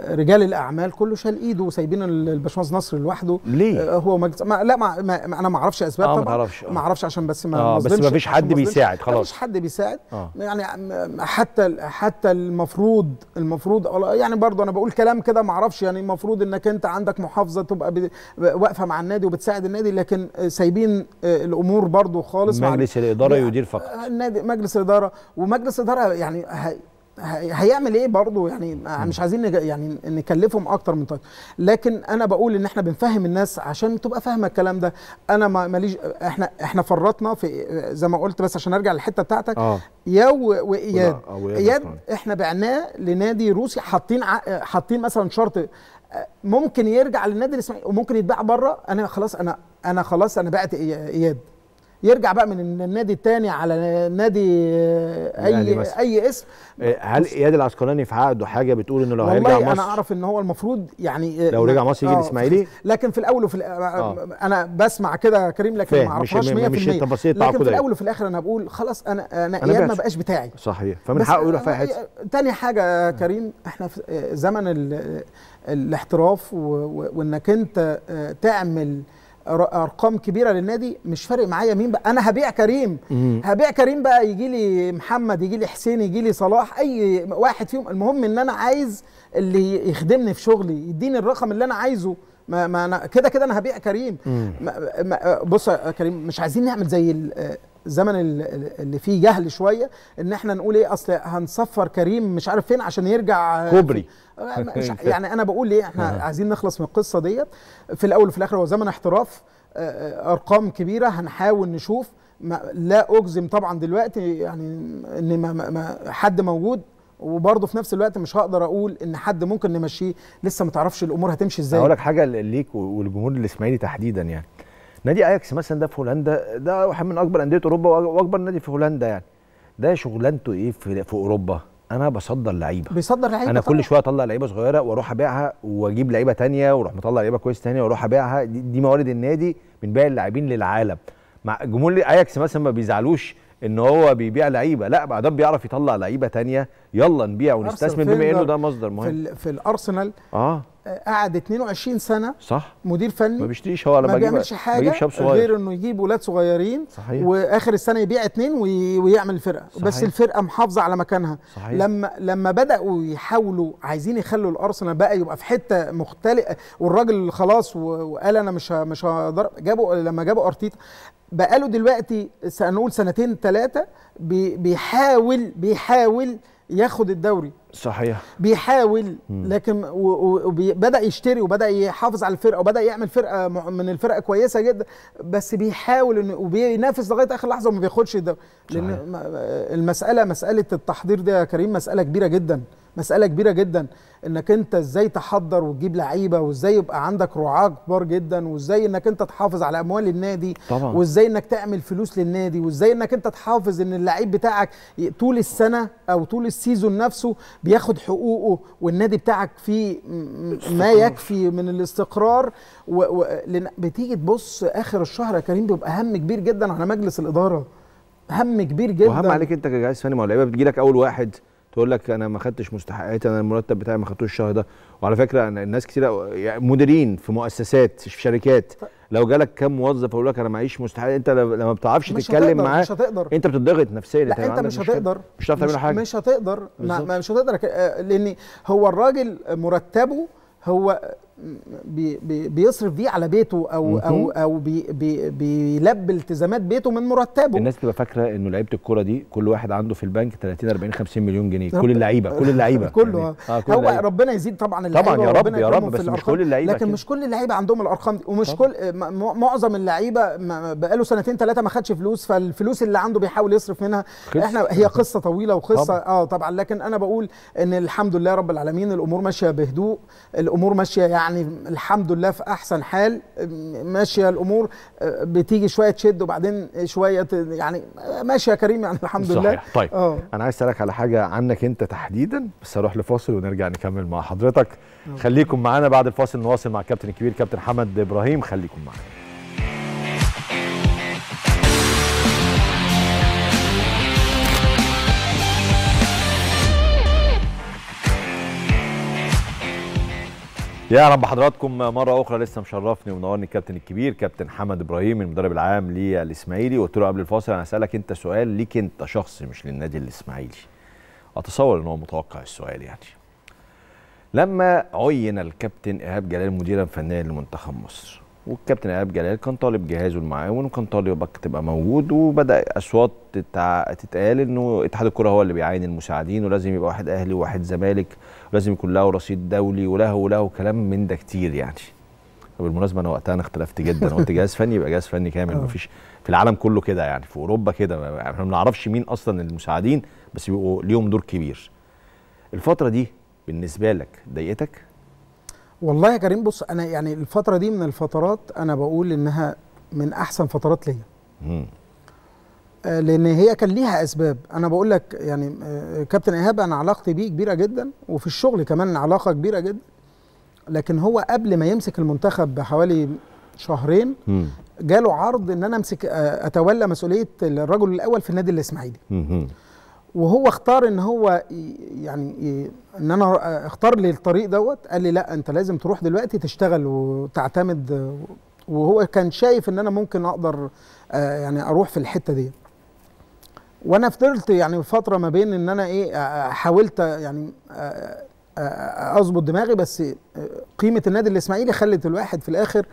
رجال الأعمال كله شال إيده وسايبين ال- الباشمهندس نصر لوحده ليه؟ آه، هو مجلس ما لا ما ما أنا ما أعرفش أسباب آه، ما طبعا تعرفش، آه. ما أعرفش عشان بس ما آه، بس ما فيش حد ما. بيساعد، ما خلاص. فيش حد بيساعد آه. يعني م- حتى حتى المفروض المفروض يعني برضو أنا بقول كلام كده ما أعرفش يعني المفروض إنك أنت عندك محافظة تبقى واقفة مع النادي وبتساعد النادي لكن سايبين آه، الأمور برضو خالص مجلس الإدارة يدير فقط النادي مجلس الإدارة ومجلس الإدارة يعني هيعمل إيه برضه؟ يعني مش عايزين يعني نكلفهم أكتر من طاقه لكن أنا بقول إن إحنا بنفهم الناس عشان تبقى فاهمة الكلام ده. أنا ما- ماليش إحنا إحنا فرطنا في زي ما قلت بس عشان أرجع للحتة بتاعتك. آه. يا وإياد. إياد. إحنا بعناه لنادي روسي حاطين ع- حاطين مثلا شرط آه، ممكن يرجع للنادي الإسماعيلي وممكن يتباع بره. أنا خلاص أنا أنا خلاص أنا بعت إياد. يرجع بقى من النادي الثاني على نادي آه، أي مثلا. أي اسم آه، هل إياد العسقلاني في عقده حاجة بتقول إنه لو هيرجع مصر أنا أعرف إن هو المفروض يعني لو رجع مصر يجي آه، الإسماعيلي؟ <laughs> لكن في الأول وفي آه. أنا بسمع كده كريم لكن ما أعرفهاش 100% مش التفاصيل لكن في. الأول وفي الآخر أنا بقول خلاص أنا أنا أنا إياد ما. بقاش بتاعي صحيح فمن حقه يروح في حتة تاني حاجة يا كريم إحنا في زمن ال- الاحتراف وإنك أنت آه، تعمل أرقام كبيرة للنادي مش فارق معايا مين بقى. أنا هبيع كريم. هبيع كريم بقى يجي لي محمد يجي لي حسين يجي لي صلاح أي واحد فيهم. المهم إن أنا عايز اللي يخدمني في شغلي يديني الرقم اللي أنا عايزه. ما, ما أنا كده كده أنا هبيع كريم. ما ما بص يا كريم مش عايزين نعمل زي الزمن ال- اللي فيه جهل شوية إن إحنا نقول إيه أصل هنصفر كريم مش عارف فين عشان يرجع كوبري. مش <laughs> يعني أنا بقول إيه إحنا عايزين نخلص من القصة ديت. في الأول وفي الآخر هو زمن احتراف آه، آه، أرقام كبيرة هنحاول نشوف. ما لا أجزم طبعا دلوقتي يعني إن ما ما ما حد موجود وبرضه في نفس الوقت مش هقدر أقول إن حد ممكن نمشيه. لسه ما تعرفش الأمور هتمشي إزاي. هقول لك حاجة ليك والجمهور الإسماعيلي تحديدا يعني. نادي اياكس مثلا ده في هولندا ده واحد من أكبر أندية أوروبا وأكبر نادي في هولندا يعني. ده شغلانته إيه في, في أوروبا؟ أنا بصدر لعيبة. بيصدر لعيبة أنا طبعاً. كل شوية أطلع لعيبة صغيرة وأروح أبيعها وأجيب لعيبة تانية وأروح مطلع لعيبة كويس تانية وأروح أبيعها. دي, دي موارد النادي بنبيع اللاعبين للعالم. مع جمهور أياكس مثلا ما بيزعلوش إن هو بيبيع لعيبة. لا بعدين بيعرف يطلع لعيبة تانية. يلا نبيع ونستثمر بما إنه ده مصدر في, مهم ال- في الأرسنال. آه. قعد 22 سنة صح. مدير فني. ما بيشتريش هو ما بيعملش حاجة بجيب شاب صغير. غير إنه يجيب ولاد صغيرين صحيح. وآخر السنة يبيع اتنين وي... ويعمل الفرقه صحيح. بس الفرقة محافظة على مكانها. صحيح. لما لما بدأوا يحاولوا عايزين يخلوا الأرسنال بقى يبقى في حتة مختلفه والراجل خلاص و... وقال أنا مش ه... مش هقدر. جابوا لما جابوا أرتيتا بقاله دلوقتي سنقول سنتين ثلاثة بي... بيحاول بيحاول ياخد الدوري. صحيح. بيحاول لكن وبدا يشتري وبدأ يحافظ على الفرقة وبدأ يعمل فرقة من الفرقة كويسة جدا بس بيحاول انه وبينافس لغاية آخر لحظة وما بياخدش لأن المسألة مسألة التحضير ده يا كريم مسألة كبيرة جدا. مسألة كبيرة جدا إنك أنت إزاي تحضر وتجيب لعيبة وإزاي يبقى عندك رعاة كبار جدا وإزاي إنك أنت تحافظ على أموال النادي طبعا. وإزاي إنك تعمل فلوس للنادي وإزاي إنك أنت تحافظ إن اللعيب بتاعك طول السنة أو طول السيزون نفسه بياخد حقوقه والنادي بتاعك فيه ما يكفي من الاستقرار و... و... بتيجي تبص آخر الشهر يا كريم بيبقى هم كبير جدا على مجلس الإدارة. هم كبير جدا. وهم عليك أنت كجهاز فني ما هو اللعيبة بتجي لك أول واحد. تقول لك أنا ما خدتش مستحقاتي أنا المرتب بتاعي ما خدتوش الشهر ده. وعلى فكرة أنا الناس كتير يعني مديرين في مؤسسات في شركات. لو جالك كام موظف يقول لك أنا معيش مستحقات أنت لما ما بتعرفش تتكلم معاه مش هتقدر. أنت بتضغط نفسيا لا أنت مش. هتقدر. مش هتعرف تعمل حاجة. مش هتقدر. ما- مش هتقدر. آه، لأن هو الراجل مرتبه هو بي بي بيصرف بيه على بيته أو. أو أو بي بي بيلبي التزامات بيته من مرتبه الناس تبقى فاكرة إنه لعيبة الكورة دي كل واحد عنده في البنك 30 40 50 مليون جنيه كل اللعيبة كل <laughs> اللعيبة كله يعني. آه كل هو اللعيبة. ربنا يزيد طبعا طبعاً اللعيبة يا رب- يا رب، بس مش. كل اللعيبة لكن كده. مش كل اللعيبة عندهم الأرقام دي ومش طبعاً. كل معظم اللعيبة بقاله سنتين ثلاثة ما خدش فلوس فالفلوس اللي عنده بيحاول يصرف منها خلص. إحنا هي قصة طويلة وقصة طبعاً. آه طبعا لكن أنا بقول إن الحمد لله رب العالمين الأمور ماشية بهدوء الأمور ماشية يعني الحمد لله في أحسن حال. ماشية الأمور بتيجي شوية تشد وبعدين شوية يعني ماشية كريم يعني الحمد لله. صحيح. طيب آه. أنا عايز أسألك على حاجة عنك أنت تحديدا بس أروح لفاصل ونرجع نكمل مع حضرتك. خليكم معانا بعد الفاصل نواصل مع الكابتن الكبير كابتن حمد إبراهيم. خليكم معانا. يا أهلا بحضراتكم مرة أخرى لسه مشرفني ومنورني الكابتن الكبير كابتن حمد إبراهيم المدرب العام للإسماعيلي. قلت له قبل الفاصل أنا هسألك أنت سؤال ليك أنت شخصي مش للنادي الإسماعيلي. أتصور إن هو متوقع السؤال يعني. لما عين الكابتن إيهاب جلال مديرا فنيا لمنتخب مصر والكابتن إيهاب جلال كان طالب جهازه المعاون وكان طالبك تبقى موجود وبدأ أصوات تتع... تتقال إنه اتحاد الكرة هو اللي بيعين المساعدين ولازم يبقى واحد أهلي وواحد زمالك. ولازم يكون له رصيد دولي وله وله كلام من ده كتير يعني. بالمناسبة أنا وقتها أنا اختلفت جدا قلت جهاز فني يبقى جهاز فني كامل آه. مفيش في العالم كله كده يعني في أوروبا كده إحنا ما بنعرفش مين أصلا المساعدين بس بيبقوا ليهم دور كبير. الفترة دي بالنسبة لك ضايقتك؟ والله يا كريم بص أنا يعني الفترة دي من الفترات أنا بقول إنها من أحسن فترات ليا. لأن هي كان ليها أسباب. أنا بقول لك يعني آه، كابتن إيهاب أنا علاقتي بيه كبيرة جدا وفي الشغل كمان علاقة كبيرة جدا. لكن هو قبل ما يمسك المنتخب بحوالي شهرين. جاله عرض إن أنا أمسك آه، أتولى مسؤولية الرجل الأول في النادي الإسماعيلي. وهو اختار إن هو يعني إن أنا آه، اختار لي الطريق دوت. قال لي لا أنت لازم تروح دلوقتي تشتغل وتعتمد وهو كان شايف إن أنا ممكن أقدر يعني أروح في الحتة دي وأنا فضلت يعني فترة ما بين ان أنا إيه حاولت يعني أظبط دماغي بس قيمة النادي الإسماعيلي خلت الواحد في الآخر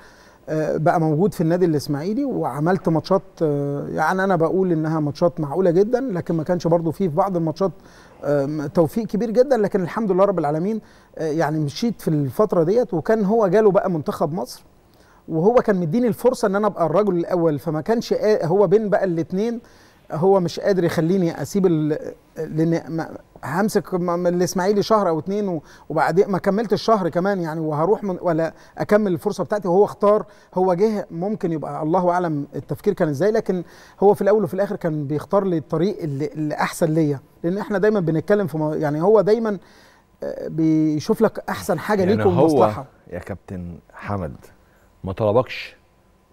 بقى موجود في النادي الإسماعيلي وعملت ماتشات يعني أنا بقول إنها ماتشات معقولة جدا لكن ما كانش برضو فيه في بعض الماتشات توفيق كبير جدا لكن الحمد لله رب العالمين يعني مشيت في الفترة ديت وكان هو جاله بقى منتخب مصر وهو كان مديني الفرصة إن أنا أبقى الرجل الأول فما كانش هو بين بقى الاثنين هو مش قادر يخليني أسيب ال- لأن همسك الإسماعيلي شهر أو اتنين وبعدين ما كملت الشهر كمان يعني وهروح من ولا أكمل الفرصة بتاعتي وهو اختار هو جه ممكن يبقى الله أعلم التفكير كان إزاي لكن هو في الأول وفي الآخر كان بيختار لي الطريق اللي, اللي احسن ليا. لأن إحنا دايما بنتكلم في يعني هو دايما آه، بيشوف لك أحسن حاجة يعني ليك ومصلحة. يا كابتن حمد ما طلبكش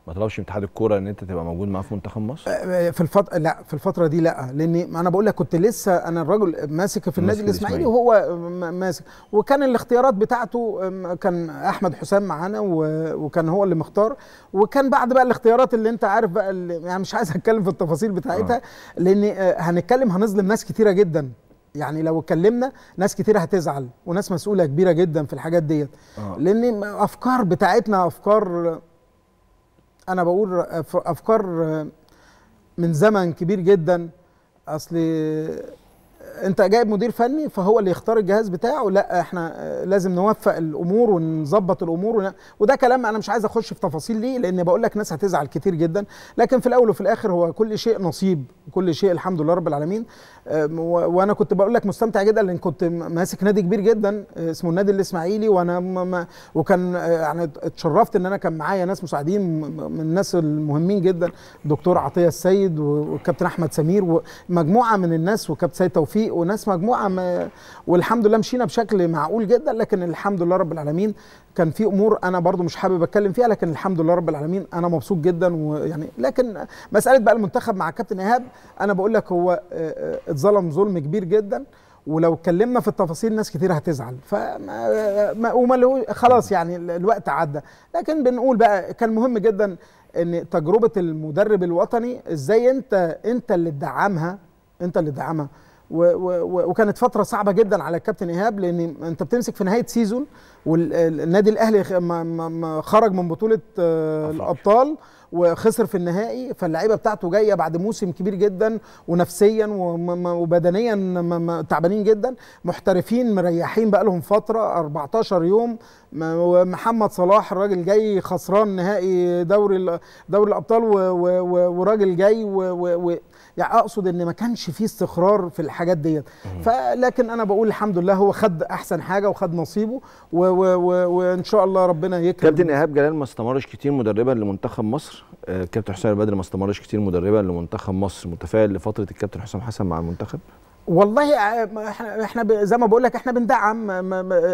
ما طلبش من اتحاد الكوره ان انت تبقى موجود معاه في منتخب مصر؟ في الفترة لا في الفترة دي لا لأن أنا بقول لك كنت لسه أنا الراجل ماسك في النادي الإسماعيلي. وهو ماسك. وكان الاختيارات بتاعته كان أحمد حسام معانا و- وكان هو اللي مختار. وكان بعد بقى الاختيارات اللي أنت عارف بقى اللي يعني مش عايز أتكلم في التفاصيل بتاعتها لأن آه، هنتكلم هنظلم ناس كتيرة جدا. يعني لو اتكلمنا ناس كتير هتزعل وناس مسؤولة كبيرة جدا في الحاجات ديت. آه. لأن أفكار بتاعتنا أفكار أنا بقول أفكار من زمن كبير جدا. أصل انت جايب مدير فني فهو اللي يختار الجهاز بتاعه لا إحنا لازم نوفق الأمور ونظبط الأمور ون... وده كلام أنا مش عايز اخش في تفاصيل ليه لأن بقول لك ناس هتزعل كتير جدا لكن في الأول وفي الآخر هو كل شيء نصيب وكل شيء الحمد لله رب العالمين. وأنا كنت بقول لك مستمتع جدا لأن كنت ماسك نادي كبير جدا اسمه النادي الإسماعيلي وأنا وكان آه، يعني اتشرفت إن أنا كان معايا ناس مساعدين من الناس المهمين جدا دكتور عطية السيد والكابتن أحمد سمير ومجموعه من الناس وكابتن سيد توفيق وناس مجموعة ما والحمد لله مشينا بشكل معقول جدا لكن الحمد لله رب العالمين كان في أمور أنا برضو مش حابب أتكلم فيها لكن الحمد لله رب العالمين أنا مبسوط جدا ويعني لكن مسألة بقى المنتخب مع كابتن إيهاب أنا بقول لك هو آه، آه، اتظلم ظلم كبير جدا ولو اتكلمنا في التفاصيل ناس كتير هتزعل. ما وما خلاص يعني ال- الوقت عدى. لكن بنقول بقى كان مهم جدا إن تجربة المدرب الوطني إزاي أنت أنت اللي تدعمها أنت اللي تدعمها. و و و وكانت فترة صعبة جدا على الكابتن إيهاب لأن أنت بتمسك في نهاية سيزون والنادي الأهلي خرج من بطولة آه،. الأبطال وخسر في النهائي فاللعيبة بتاعته جاية بعد موسم كبير جدا ونفسيا وبدنيا تعبانين جدا محترفين مريحين بقى لهم فترة 14 يوم ومحمد صلاح الراجل جاي خسران نهائي دوري دوري الأبطال وراجل جاي و- و- و- يعني أقصد إن ما كانش فيه استقرار في الحاجات ديت. فلكن أنا بقول الحمد لله هو خد أحسن حاجة وخد نصيبه و- و- و- وإن شاء الله ربنا يكرم. كابتن إيهاب جلال ما استمرش كتير مدربا لمنتخب مصر. آه، كابتن حسام البدري ما استمرش كتير مدربا لمنتخب مصر. متفائل لفترة الكابتن حسام حسن مع المنتخب؟ والله ما إحنا إحنا زي ما بقول لك إحنا بندعم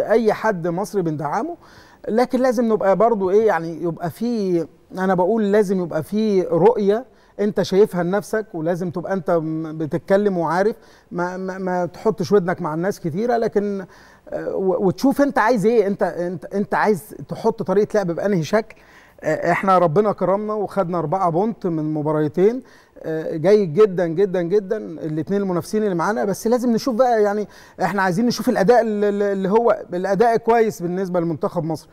أي حد مصري بندعمه. لكن لازم نبقى برضو إيه يعني يبقى في أنا بقول لازم يبقى في رؤية انت شايفها لنفسك ولازم تبقى انت بتتكلم وعارف. ما, ما, ما تحطش ودنك مع الناس كتيرة لكن آه، وتشوف انت عايز إيه. انت انت انت عايز تحط طريقة لعب بأنهي شكل. آه، إحنا ربنا كرمنا وخدنا أربعة بونت من مباراتين آه، جيد جدا جدا جدا الاثنين المنافسين اللي معانا. بس لازم نشوف بقى يعني إحنا عايزين نشوف الأداء اللي هو الأداء كويس بالنسبة لمنتخب مصر.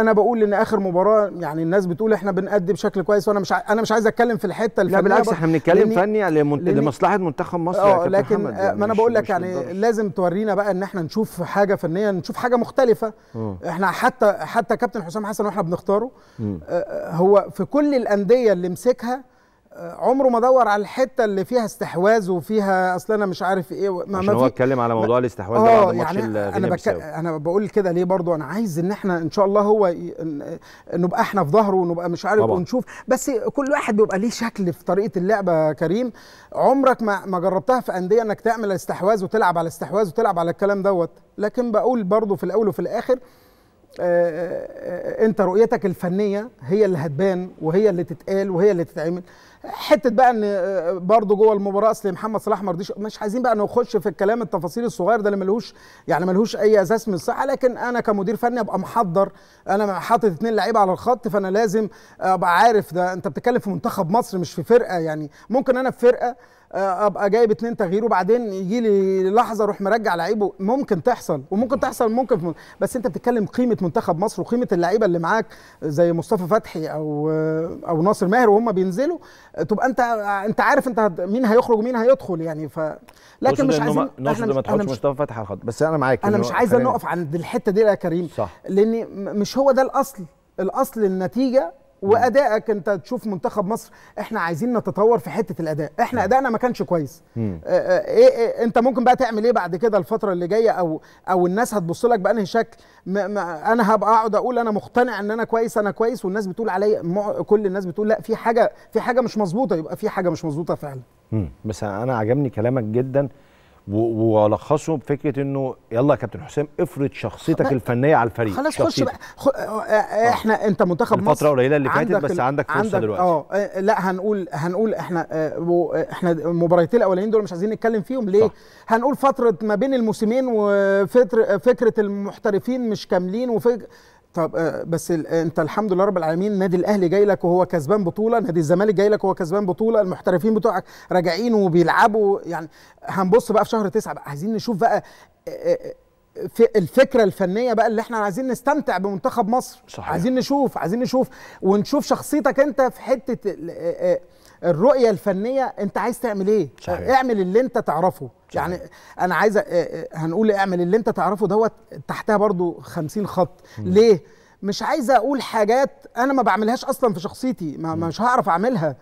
أنا بقول إن آخر مباراة يعني الناس بتقول إحنا بنأدي بشكل كويس وأنا مش ع- أنا مش عايز أتكلم في الحتة الفنية لا بالعكس إحنا بنتكلم فني لمن- لأني- لمصلحة منتخب مصر يا آه كابتن لكن محمد آه، ما أنا مش- بقول لك مش يعني بالضرر. لازم تورينا بقى إن إحنا نشوف حاجة فنية نشوف حاجة مختلفة مم. إحنا حتى حتى كابتن حسام حسن وإحنا بنختاره مم. آه، هو في كل الأندية اللي مسكها آه، عمره ما دور على الحتة اللي فيها استحواذ وفيها أصل أنا مش عارف إيه ما عشان هو في اتكلم على موضوع الاستحواذ ده آه بعد ماتش يعني الغينيا أنا بك... أنا بقول كده ليه برضو؟ أنا عايز إن إحنا إن شاء الله هو ي... نبقى إحنا في ظهره ونبقى مش عارف طبعا. ونشوف. بس كل واحد بيبقى ليه شكل في طريقة اللعبه كريم. عمرك ما ما جربتها في أندية إنك تعمل استحواذ وتلعب على استحواذ وتلعب على الكلام دوت. لكن بقول برضو في الأول وفي الآخر آه، آه، أنت رؤيتك الفنية هي اللي هتبان وهي اللي تتقال وهي اللي تتعمل. حتة بقى إن آه، برضه جوه المباراة أصل محمد صلاح ما رضيش مش عايزين بقى نخش في الكلام التفاصيل الصغير ده اللي ملهوش يعني ملهوش أي أساس من الصحة لكن أنا كمدير فني أبقى محضر. أنا حاطط اتنين لعيبة على الخط فأنا لازم أبقى عارف ده. أنت بتتكلم في منتخب مصر مش في فرقة يعني ممكن أنا في فرقة ابقى جايب اتنين تغيير وبعدين يجي لي لحظة أروح مرجع لعيبه. ممكن تحصل وممكن تحصل ممكن في بس انت بتتكلم قيمة منتخب مصر وقيمة اللعيبة اللي معاك زي مصطفى فتحي أو أو ناصر ماهر وهم بينزلوا. تبقى انت انت عارف انت مين هيخرج ومين هيدخل يعني ف لكن مش عايزين نقصد ما تحطش مصطفى فتحي على الخط. بس أنا معاك أنا مش خلينا- نقف عند الحتة دي يا كريم صح. لأن مش هو ده الأصل. الأصل النتيجة وأدائك أنت تشوف منتخب مصر إحنا عايزين نتطور في حتة الأداء. إحنا أدائنا ما كانش كويس. آه، آه، إيه إيه أنت ممكن بقى تعمل إيه بعد كده الفترة اللي جاية؟ أو أو الناس هتبص لك بأنهي شكل؟ ما ما أنا هبقى أقعد أقول أنا مقتنع إن أنا كويس أنا كويس والناس بتقول عليا كل الناس بتقول لا في حاجة في حاجة مش مظبوطة يبقى في حاجة مش مظبوطة فعلا. مم. بس أنا عجبني كلامك جدا و- وألخصه بفكرة إنه يلا يا كابتن حسام افرض شخصيتك الفنية على الفريق خلاص خش. بقى خ... آه، آه، إحنا أنت منتخب مصر الفترة قليلة اللي فاتت، بس عندك فرصة دلوقتي. آه آه، لا هنقول هنقول إحنا آه، آه، إحنا المباراتين الأولانيين دول مش عايزين نتكلم فيهم ليه؟ صح. هنقول فترة ما بين الموسمين وفكره فكرة المحترفين مش كاملين وفك طب آه، بس ال- انت الحمد لله رب العالمين النادي الأهلي جاي لك وهو كسبان بطولة نادي الزمالك جاي لك وهو كسبان بطولة المحترفين بتوعك راجعين وبيلعبوا يعني هنبص بقى في شهر تسعة بقى عايزين نشوف بقى آه، آه، في الفكرة الفنية بقى اللي إحنا عايزين نستمتع بمنتخب مصر صحيح. عايزين نشوف عايزين نشوف ونشوف شخصيتك انت في حتة آه، آه، الرؤية الفنية انت عايز تعمل إيه؟ صحيح. اعمل اللي انت تعرفه. صحيح. يعني أنا عايز هنقول اعمل اللي انت تعرفه دوت تحتها برضو خمسين خط. ليه؟ مش عايز أقول حاجات أنا ما بعملهاش أصلا في شخصيتي ما مش هعرف اعملها.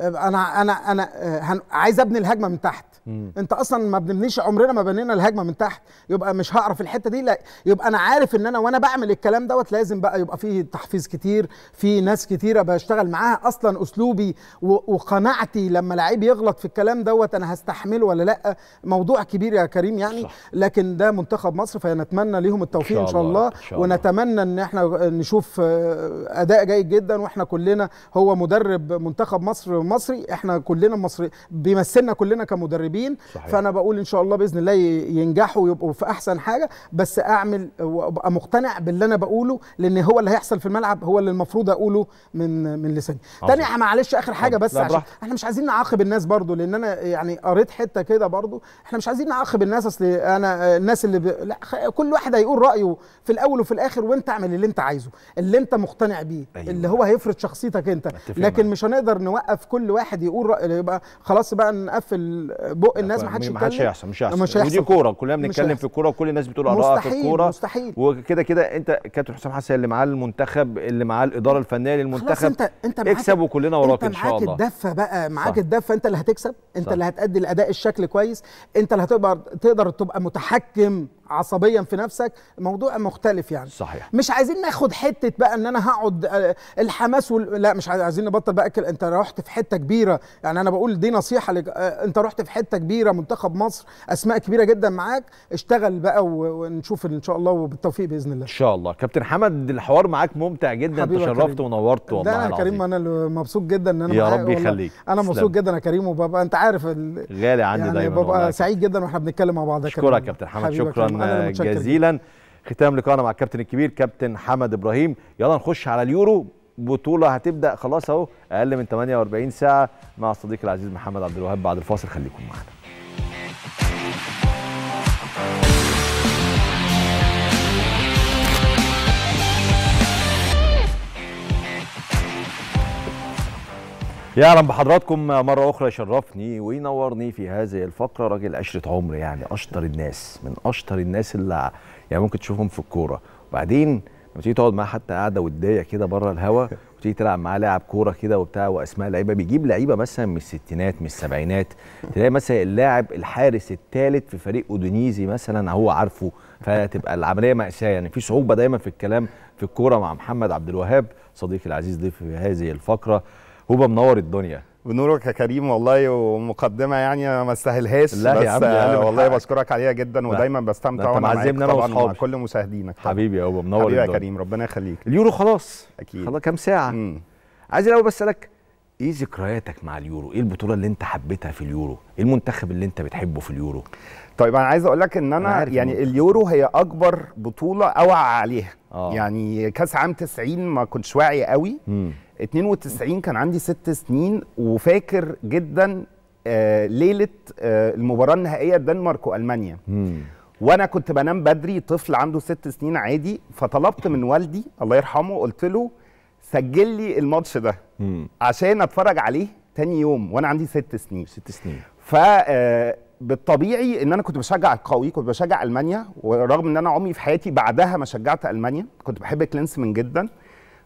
أنا أنا أنا هن- عايز ابني الهجمة من تحت. انت أصلا ما بنبنيش عمرنا ما بنينا الهجمة من تحت. يبقى مش هعرف الحتة دي لا. يبقى أنا عارف إن أنا وأنا بعمل الكلام دوت لازم بقى يبقى فيه تحفيز كتير في ناس كتيرة بشتغل معاها أصلا أسلوبي وقناعتي لما لعيب يغلط في الكلام دوت أنا هستحمله ولا لأ؟ موضوع كبير يا كريم يعني صح. لكن ده منتخب مصر فنتمنى ليهم التوفيق إن شاء الله, إن شاء الله. ونتمنى إن إحنا نشوف أداء جيد جدا وإحنا كلنا هو مدرب منتخب مصر مصري إحنا كلنا مصري بيمثلنا كلنا كمدربين. صحيح. فأنا بقول إن شاء الله بإذن الله ينجحوا ويبقوا في أحسن حاجة بس أعمل وابقى مقتنع باللي أنا بقوله لأن هو اللي هيحصل في الملعب هو اللي المفروض أقوله من من لساني. تاني معلش آخر حاجة بس عشان. إحنا مش عايزين نعاقب الناس برضو لأن أنا يعني قريت حتة كده برضو إحنا مش عايزين نعاقب الناس أصل أنا الناس اللي ب... لا كل واحد هيقول رأيه في الأول وفي الآخر وأنت اعمل اللي أنت عايزه اللي أنت مقتنع بيه أيوة. اللي هو هيفرض شخصيتك أنت لكن. مش هنقدر نوقف كل واحد يقول رأي يبقى خلاص بقى نقفل بق الناس ما حدش ما حدش هيحصل مش هيحصل. مش هيحصل. ودي كورة كلنا بنتكلم. في الكوره وكل الناس بتقول ارائها في الكوره مستحيل. وكده كده أنت كابتن حسام حسن اللي معاه المنتخب اللي معاه الإدارة الفنية للمنتخب انت أنت معاك اكسب وكلنا وراك أنت إن شاء معاك الله. الدفة بقى معاك. الدفة. أنت اللي هتكسب أنت صح. اللي هتأدي الأداء الشكل كويس أنت اللي هتقدر تقدر تبقى متحكم. عصبيا في نفسك موضوع مختلف يعني. صحيح. مش عايزين ناخد حتة بقى إن أنا هقعد آه، الحماس وال... لا مش عايز- عايزين نبطل بقى أنت رحت في حتة كبيرة. يعني أنا بقول دي نصيحة لك آه، أنت رحت في حتة كبيرة منتخب مصر أسماء كبيرة جدا معاك. اشتغل بقى و... ونشوف إن شاء الله وبالتوفيق بإذن الله. إن شاء الله. كابتن حمد الحوار معاك ممتع جدا. انت حبيبي يا شرفت كريم. ونورت والله ده أنا كريم أنا مبسوط جدا إن أنا يا رب. يخليك. أنا. مبسوط جدا يا كريم وبابا أنت عارف ال... غالي عندي يعني دايما. ببقى سعيد جدا وإحنا بنتكلم مع بعض يا كريم. اشكرك كابتن حمد. يا شكرا متشكر جداً. جزيلا. ختام لقائنا مع الكابتن الكبير كابتن حمد إبراهيم. يلا نخش على اليورو. بطولة هتبدأ خلاص أهو أقل من 48 ساعة مع صديقي العزيز محمد عبد الوهاب بعد الفاصل. خليكم معانا يا أهلا بحضراتكم مرة أخرى يشرفني وينورني في هذه الفقرة. راجل عشرة عمر يعني أشطر الناس من أشطر الناس اللي يعني ممكن تشوفهم في الكورة. وبعدين لما تيجي تقعد معاه حتى قاعدة ودية كده بره الهوا وتيجي تلعب معاه لاعب كورة كده وبتاع وأسماء لعيبة بيجيب لعيبة مثلا من الستينات من السبعينات. تلاقي مثلا اللاعب الحارس الثالث في فريق اودونيزي مثلا هو عارفه. فتبقى العملية مأساة. يعني في صعوبة دايما في الكلام في الكورة مع محمد عبد الوهاب صديقي العزيز ضيف في هذه الفقرة. هو منور الدنيا بنورك يا كريم والله ومقدمة يعني أنا ما استاهلهاش لا يا بس عم، أقل من والله. بشكرك عليها جدا ودايما بستمتع وأنا معاك أنا طبعا مع. كل مشاهدينك. حبيبي يا بابا منور حبيبي يا. كريم ربنا يخليك اليورو خلاص أكيد خلاص كام ساعة مم. عايز الأول بس أسألك إيه ذكرياتك مع اليورو إيه البطولة اللي أنت حبيتها في اليورو إيه المنتخب اللي أنت بتحبه في اليورو طيب أنا عايز أقول لك إن أنا أنا عارف يعني. اليورو هي أكبر بطولة أوعى عليها آه. يعني كأس عام 90 ما كنتش واعي قوي امم 92 كان عندي ست سنين وفاكر جدا آه ليلة آه المباراة النهائية الدنمارك وألمانيا. وأنا كنت بنام بدري طفل عنده ست سنين عادي فطلبت من والدي الله يرحمه قلت له سجل لي الماتش ده عشان أتفرج عليه تاني يوم وأنا عندي ست سنين. ست سنين. ف آه، بالطبيعي إن أنا كنت بشجع القوي كنت بشجع ألمانيا ورغم إن أنا عمري في حياتي بعدها ما شجعت ألمانيا كنت بحب كلينسمان جدا.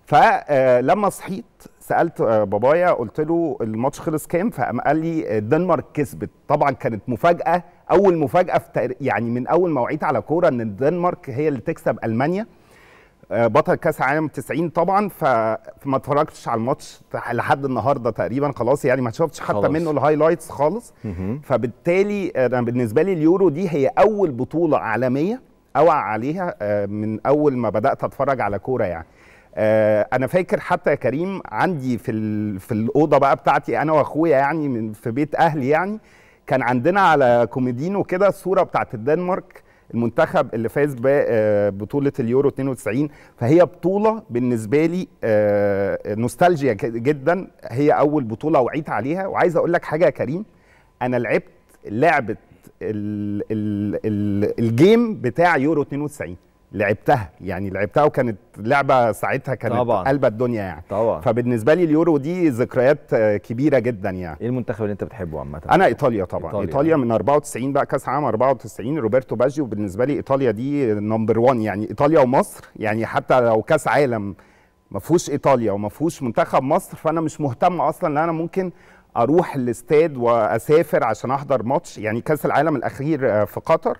فلما صحيت سألت آه، بابايا قلت له الماتش خلص كام؟ فقام قال لي الدنمارك كسبت. طبعا كانت مفاجأة أول مفاجأة في يعني من أول ما وعيت على كورة إن الدنمارك هي اللي تكسب ألمانيا آه، بطل كأس العالم 90 طبعا. فما اتفرجتش على الماتش لحد النهارده تقريبا خلاص يعني ما شفتش حتى خلاص. منه ال highlights خالص. فبالتالي أنا بالنسبة لي اليورو دي هي أول بطولة عالمية اوعى عليها آه، من أول ما بدأت أتفرج على كورة يعني. آه، أنا فاكر حتى يا كريم عندي في في الأوضة بقى بتاعتي أنا وأخويا يعني من في بيت أهلي يعني كان عندنا على كوميدينو كده الصورة بتاعت الدنمارك المنتخب اللي فاز ببطوله اليورو 92 فهي بطولة بالنسبة لي آه، نوستالجيا جدا. هي أول بطولة وعيت عليها. وعايز أقول لك حاجة يا كريم أنا لعبت لعبة ال ال ال ال game بتاع يورو 92 لعبتها. يعني لعبتها وكانت لعبة ساعتها كانت طبعاً. قلب الدنيا يعني. طبعا. فبالنسبة لي اليورو دي ذكريات آه، كبيرة جدا يعني. إيه المنتخب اللي أنت بتحبه عامة؟ أنا إيطاليا طبعا. إيطاليا, إيطاليا من 94 بقى كأس عام 94 روبرتو باجيو. بالنسبة لي إيطاليا دي number 1 يعني. إيطاليا ومصر يعني حتى لو كأس عالم ما فيهوش إيطاليا وما فيهوش منتخب مصر فأنا مش مهتم أصلا إن أنا ممكن أروح الاستاد وأسافر عشان أحضر ماتش. يعني كأس العالم الأخير آه، في قطر.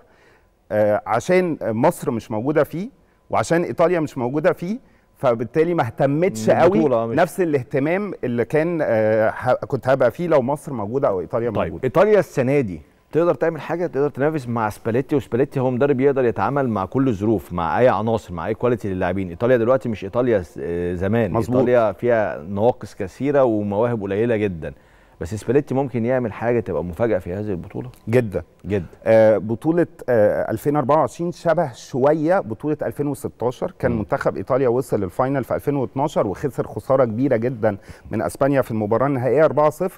عشان مصر مش موجودة فيه وعشان إيطاليا مش موجودة فيه فبالتالي ما اهتمتش قوي مش- نفس الاهتمام اللي كان آه، كنت هبقى فيه لو مصر موجودة أو إيطاليا طيب موجودة. إيطاليا السنة دي تقدر تعمل حاجة؟ تقدر تنافس مع سباليتي وسباليتي هو مدرب يقدر يتعامل مع كل الظروف مع أي عناصر مع أي quality للاعبين. إيطاليا دلوقتي مش إيطاليا آه، زمان. مظبوط. إيطاليا فيها نواقص كثيرة ومواهب قليلة جدا. بس سباليتي ممكن يعمل حاجة تبقى مفاجأة في هذه البطولة؟ جدا. جدا. آه، بطولة آه، 2024 شبه شوية بطولة 2016 كان مم. منتخب إيطاليا وصل لل final في 2012 وخسر خسارة كبيرة جدا من أسبانيا في المباراة النهائية 4-0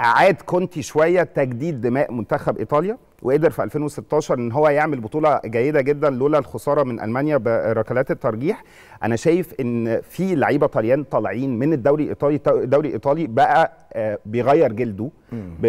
أعاد كونتي شوية تجديد دماء منتخب إيطاليا. وقدر في 2016 إن هو يعمل بطولة جيدة جدا لولا الخسارة من ألمانيا بركلات الترجيح. أنا شايف إن في لعيبة طليان طالعين من الدوري الإيطالي الدوري الإيطالي بقى آه، بيغير جلده.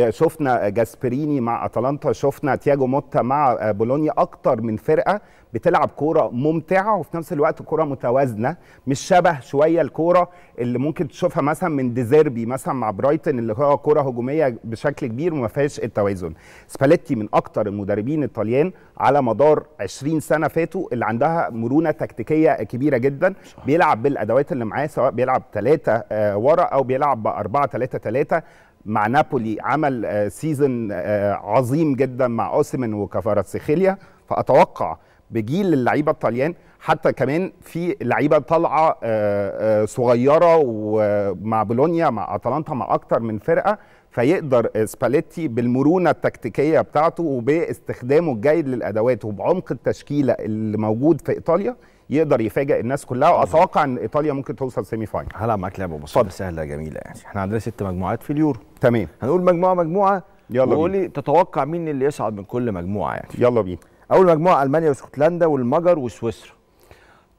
شفنا جاسبريني مع أتلانتا شفنا تياجو موتا مع آه، بولونيا أكتر من فرقة. بتلعب كورة ممتعة وفي نفس الوقت كورة متوازنة مش شبه شوية الكورة اللي ممكن تشوفها مثلا من ديزيربي مثلا مع برايتن اللي هو كورة هجومية بشكل كبير وما فيهاش التوازن. سباليتي من أكتر المدربين الطليان على مدار 20 سنة فاتوا اللي عندها مرونة تكتيكية كبيرة جدا. بيلعب بالأدوات اللي معاه سواء بيلعب ثلاثة ورا أو بيلعب بأربعة ثلاثة ثلاثة مع نابولي عمل آه، season آه، عظيم جدا مع أوسيمن وكفاراتسخيليا فأتوقع بجيل اللعيبة الطليان حتى كمان في لعيبة طالعة آه، آه، صغيرة ومع بولونيا مع أتلانتا مع أكتر من فرقة فيقدر سباليتي بالمرونة التكتيكية بتاعته وباستخدامه الجيد للأدوات وبعمق التشكيلة اللي موجود في إيطاليا يقدر يفاجئ الناس كلها. وأتوقع إن إيطاليا ممكن توصل semi final. هلعب معاك لعبة بسيطة سهلة جميلة. يعني إحنا عندنا ست مجموعات في اليورو. تمام. هنقول مجموعة مجموعة يلا وقول لي تتوقع مين اللي يصعد من كل مجموعة يعني. يلا بينا. اول مجموعه ألمانيا وإسكتلندا والمجر وسويسرا.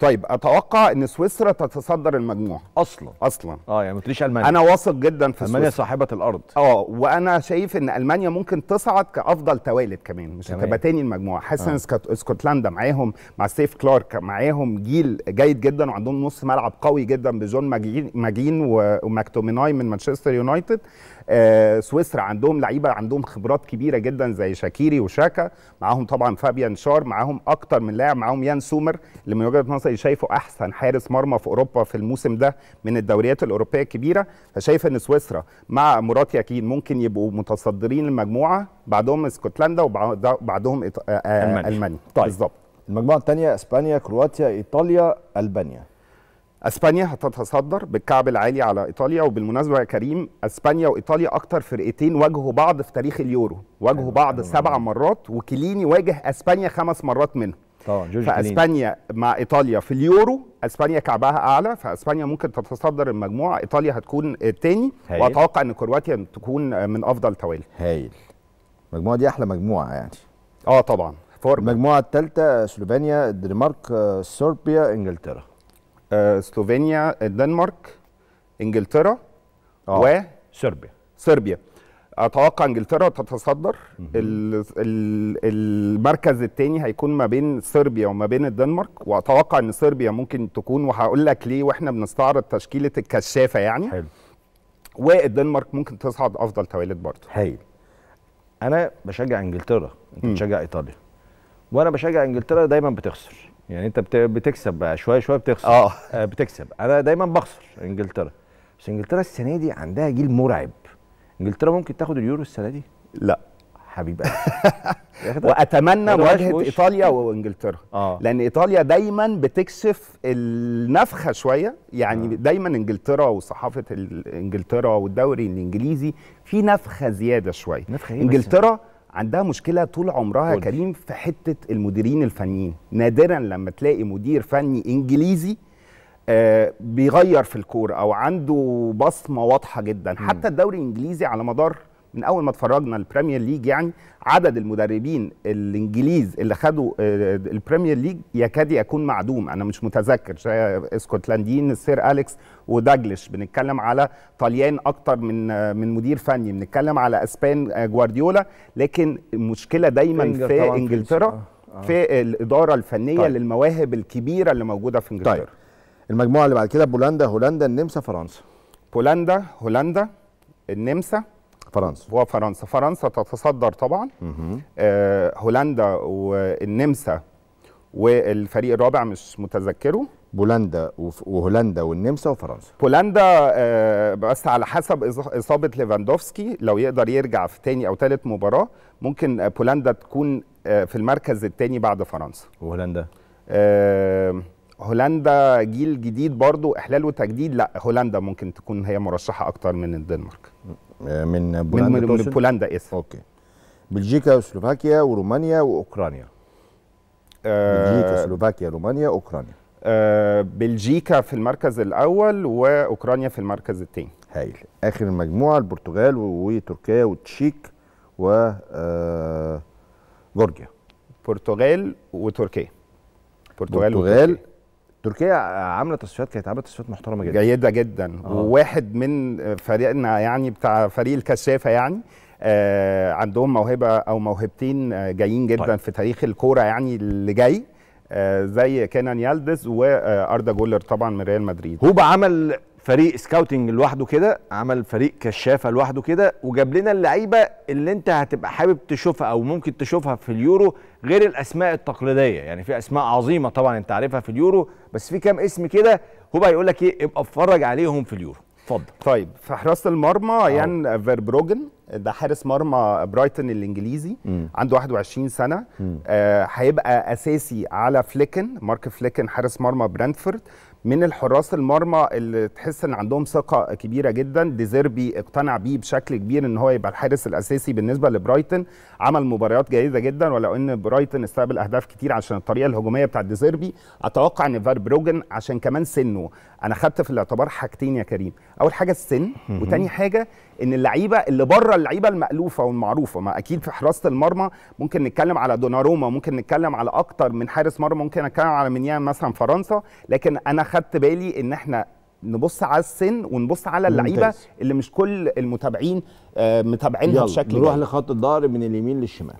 طيب أتوقع إن سويسرا تتصدر المجموعة. أصلا. أصلا. آه يعني ما تقوليش ألمانيا. أنا واثق جدا في ألمانيا سويسرا. صاحبة الأرض. آه وأنا شايف إن ألمانيا ممكن تصعد كأفضل توالت كمان مش. هتبقى تاني المجموعة. حاسس آه. ان إسكت- إسكتلندا معاهم مع ستيف كلارك معاهم جيل جيد جدا وعندهم نص ملعب قوي جدا بجون ماكجين, ماكجين وماكتوميناي من مانشستر يونايتد. آه سويسرا عندهم لعيبة عندهم خبرات كبيرة جدا زي شاكيري وشاكا. معاهم طبعا فابيان شار معاهم أكتر من لاعب معاهم يان سومر اللي من وجهة نظري شايفه أحسن حارس مرمى في أوروبا في الموسم ده من الدوريات الأوروبية الكبيرة. فشايف إن سويسرا مع مرات ياكين ممكن يبقوا متصدرين المجموعة بعدهم اسكتلندا وبعدهم آه، آه، ألمانيا. ألمانيا. طيب. بالظبط. المجموعة الثانية إسبانيا كرواتيا إيطاليا ألبانيا. اسبانيا هتتصدر بالكعب العالي على إيطاليا وبالمناسبة يا كريم اسبانيا وإيطاليا أكتر فرقتين واجهوا بعض في تاريخ اليورو. واجهوا حلو، بعض حلو سبع أوي. مرات وكيليني واجه اسبانيا خمس مرات منهم. طبعا جورج كليني. فاسبانيا مع إيطاليا في اليورو اسبانيا كعبها أعلى فاسبانيا ممكن تتصدر المجموعة. إيطاليا هتكون الثاني. وأتوقع إن كرواتيا تكون من أفضل توالي هايل. المجموعة دي أحلى مجموعة يعني. آه طبعا. فورم المجموعة الثالثه سلوفينيا الدنمارك صربيا إنجلترا. سلوفينيا الدنمارك إنجلترا آه. صربيا. وصربيا أتوقع إنجلترا تتصدر. ال- ال- المركز الثاني هيكون ما بين صربيا وما بين الدنمارك وأتوقع إن صربيا ممكن تكون وهقول لك ليه وإحنا بنستعرض تشكيلة الكشافة يعني. حلو. والدنمارك ممكن تصعد أفضل توالت برضه. هايل أنا بشجع إنجلترا. أنت. بتشجع إيطاليا. وأنا بشجع إنجلترا دايما بتخسر. يعني انت بت- بتكسب بقى. شوية شوية بتخسر. آه. آه بتكسب. أنا دايما بخسر انجلترا. بس انجلترا السنة دي عندها جيل مرعب. انجلترا ممكن تاخد اليورو السنة دي؟ لا. حبيب قلبي <laughs> ياخدها. واتمنى مواجهه. إيطاليا وإنجلترا. آه. لأن إيطاليا دايما بتكشف النفخة شوية. يعني آه. دايما إنجلترا وصحافة إنجلترا والدوري الإنجليزي في نفخة زيادة شوية. نفخة إيه بس؟ عندها مشكلة طول عمرها يا. كريم في حتة المديرين الفنيين. نادرا لما تلاقي مدير فني إنجليزي آه بيغير في الكورة أو عنده بصمة واضحة جدا. حتى الدوري الإنجليزي على مدار من أول ما اتفرجنا ال Premier League يعني عدد المدربين الإنجليز اللي خدوا آه، ال Premier League يكاد يكون معدوم. أنا مش متذكر. اسكتلنديين السير أليكس وداجلش بنتكلم على طليان أكتر من آه، من مدير فني. بنتكلم على إسبان آه، جوارديولا. لكن المشكلة دايما في في إنجلترا. في الإدارة الفنية طيب. للمواهب الكبيرة اللي موجودة في إنجلترا. طيب. المجموعة اللي بعد كده بولندا هولندا النمسا فرنسا. بولندا هولندا النمسا. فرنسا. وفرنسا فرنسا. تتصدر طبعا. آه هولندا والنمسا والفريق الرابع مش متذكره. بولندا وهولندا والنمسا وفرنسا. بولندا آه بس على حسب إصابة ليفاندوفسكي لو يقدر يرجع في تاني أو تالت مباراة ممكن آه، بولندا تكون آه في المركز الثاني بعد فرنسا. وهولندا؟ آه هولندا جيل جديد برضو إحلال وتجديد لأ هولندا ممكن تكون هي مرشحة أكتر من الدنمارك. من بولندا من, من؟ بولندا اسف okay. بلجيكا وسلوفاكيا ورومانيا وأوكرانيا. بلجيكا آه سلوفاكيا رومانيا أوكرانيا. آه بلجيكا في المركز الأول وأوكرانيا في المركز الثاني هايل. آخر المجموعه البرتغال وتركيا والتشيك و آه، جورجيا. البرتغال وتركيا. البرتغال. تركيا عاملة تصفيات كانت عاملة تصفيات محترمة جدا جيدة جدا آه. وواحد من فريقنا يعني بتاع فريق الكشافه يعني آه عندهم موهبة أو موهبتين آه جايين جدا طيب. في تاريخ الكورة يعني اللي جاي آه زي كينان يالدز واردا جولر طبعا من ريال مدريد هوبا عمل فريق scouting لوحده كده عمل فريق كشافة لوحده كده وجاب لنا اللعيبة اللي انت هتبقى حابب تشوفها أو ممكن تشوفها في اليورو غير الأسماء التقليدية يعني في أسماء عظيمة طبعا انت عارفها في اليورو بس في كام اسم كده هوبا يقول لك إيه ابقى اتفرج عليهم في اليورو. اتفضل. طيب في حراسة المرمى يان فيربروجن ده حارس مرمى برايتون الإنجليزي مم. عنده 21 سنة. مم. آه هيبقى أساسي على فليكن مارك فليكن حارس مرمى برنتفورد من الحراس المرمى اللي تحس إن عندهم ثقة كبيرة جدا. ديزيربي اقتنع بيه بشكل كبير إن هو يبقى الحارس الأساسي بالنسبة لبرايتون عمل مباريات جيدة جدا ولو إن برايتون استقبل أهداف كتير عشان الطريقة الهجومية بتاعت ديزيربي. أتوقع إن فيربروجن عشان كمان سنه أنا خدت في الاعتبار حاجتين يا كريم. أول حاجة السن وتاني حاجة إن اللعيبة اللي بره اللعيبة المألوفة والمعروفة. ما أكيد في حراسة المرمى ممكن نتكلم على دوناروما ممكن نتكلم على أكتر من حارس مرمى ممكن نتكلم على منيان مثلا فرنسا. لكن أنا خدت بالي إن إحنا نبص على السن ونبص على اللعيبة. اللي مش كل المتابعين آه، متابعينها بشكل نروح. لخط الظهر من اليمين للشمال.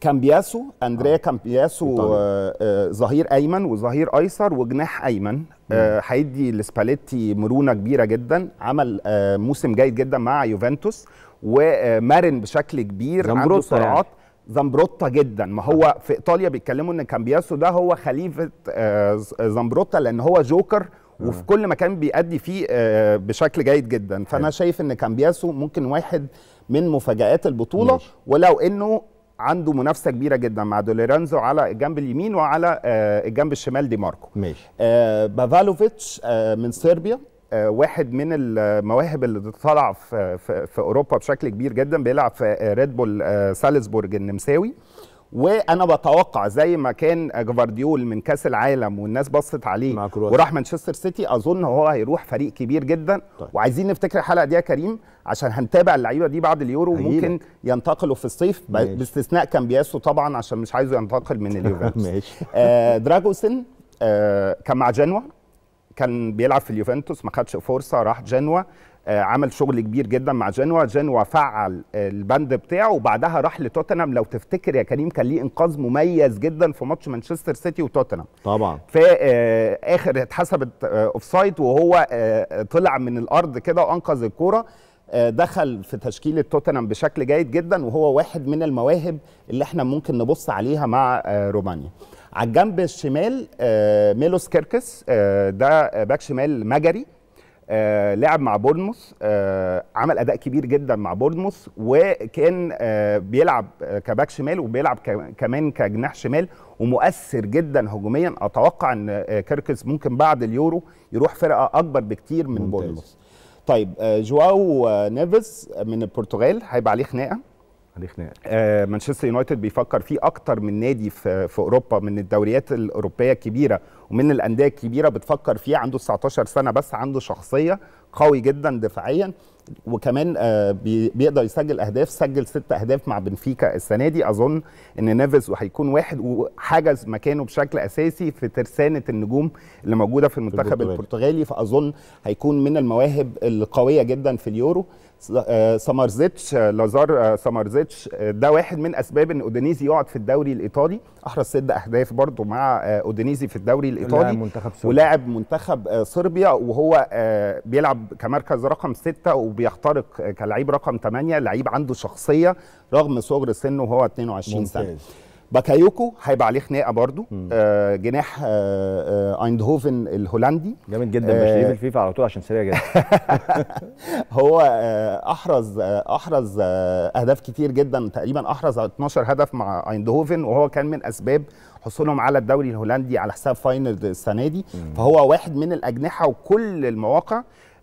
كامبياسو أندريا كامبياسو إيطالي. آه، آه، ظهير أيمن وظهير أيسر وجناح أيمن. آه، هيدي لسباليتي مرونة كبيرة جدا. عمل آه، موسم جيد جدا مع يوفنتوس ومرن بشكل كبير عنده سرعات زمبروتا جدا. ما هو في إيطاليا بيتكلموا إن كامبياسو ده هو خليفة آه، زمبروتا لأن هو جوكر وفي كل مكان بيأدي فيه آه، بشكل جيد جدا. فأنا. شايف إن كامبياسو ممكن واحد من مفاجآت البطولة. ماشي. ولو إنه عنده منافسة كبيرة جدا مع دي لورينزو على الجنب اليمين وعلى آه، الجنب الشمال دي ماركو. ماشي. آه، بافالوفيتش آه، من صربيا واحد من المواهب اللي طلع في, في, في أوروبا بشكل كبير جدا بيلعب في ريد بول سالزبورج النمساوي. وأنا بتوقع زي ما كان جفارديول من كاس العالم والناس بصت عليه. وراح مانشستر سيتي اظن هو هيروح فريق كبير جدا طيب. وعايزين نفتكر الحلقة دي يا كريم عشان هنتابع اللعيبة دي بعد اليورو. ممكن ينتقلوا في الصيف ماشي. باستثناء كامبياسو طبعا عشان مش عايزه ينتقل من <laughs> اليوفنتوس ماشي آه دراجوسن آه كان مع جنوا كان بيلعب في اليوفنتوس ما خدش فرصة راح جنوا عمل شغل كبير جدا مع جنوا. جنوا فعل آه، البند بتاعه. وبعدها راح لتوتنهام. لو تفتكر يا كريم كان ليه إنقاذ مميز جدا في ماتش مانشستر سيتي وتوتنهام. طبعا. في آه، آخر اتحسبت offside وهو آه، طلع من الأرض كده وانقذ الكورة. آه، دخل في تشكيلة توتنهام بشكل جيد جدا وهو واحد من المواهب اللي إحنا ممكن نبص عليها مع آه، رومانيا. على الجنب الشمال آه، ميلوس كيركس آه، ده باك شمال مجري. آه، لعب مع بورنموث آه، عمل أداء كبير جدا مع بورنموث وكان آه، بيلعب آه، كباك شمال وبيلعب كمان كجناح شمال ومؤثر جدا هجوميا. أتوقع إن آه، كيركس ممكن بعد اليورو يروح فرقة أكبر بكتير من. بورنموث. طيب آه، جواو نيفيز من البرتغال هيبقى عليه خناقة. عليه خناقه آه، مانشستر يونايتد بيفكر فيه أكتر من نادي في, في أوروبا من الدوريات الأوروبية الكبيره ومن الأندية الكبيرة بتفكر فيه عنده 19 سنة بس عنده شخصية قوي جدا دفاعيا وكمان آه، بي- بيقدر يسجل أهداف سجل ست أهداف مع بنفيكا السنة دي. أظن إن نيفيز هيكون واحد وحجز مكانه بشكل أساسي في ترسانة النجوم اللي موجودة في المنتخب البرتغال. البرتغالي. فأظن هيكون من المواهب القوية جدا في اليورو. س- آه، آه، لازار آه، سمرزيتش آه، ده واحد من أسباب إن أودينيزي يقعد في الدوري الإيطالي. أحرز ست أهداف برضه مع أودينيزي في الدوري الإيطالي. منتخب. ولاعب منتخب صربيا وهو بيلعب كمركز رقم ستة وبيخترق كلعيب رقم 8 لعيب عنده شخصية رغم صغر سنه وهو 22 سنة. ممتاز. باكايوكو هيبقى عليه خناقة برضو. آه جناح آه آه ايندهوفن الهولندي. جامد جدا آه، بشريه في الفيفا على طول عشان سريع جدا <laughs> هو آه، أحرز آه، أحرز آه، أهداف كتير جدا. تقريبا أحرز 12 هدف مع ايندهوفن وهو كان من أسباب حصولهم على الدوري الهولندي على حساب فاينورد السنة دي. فهو واحد من الأجنحة وكل المواقع.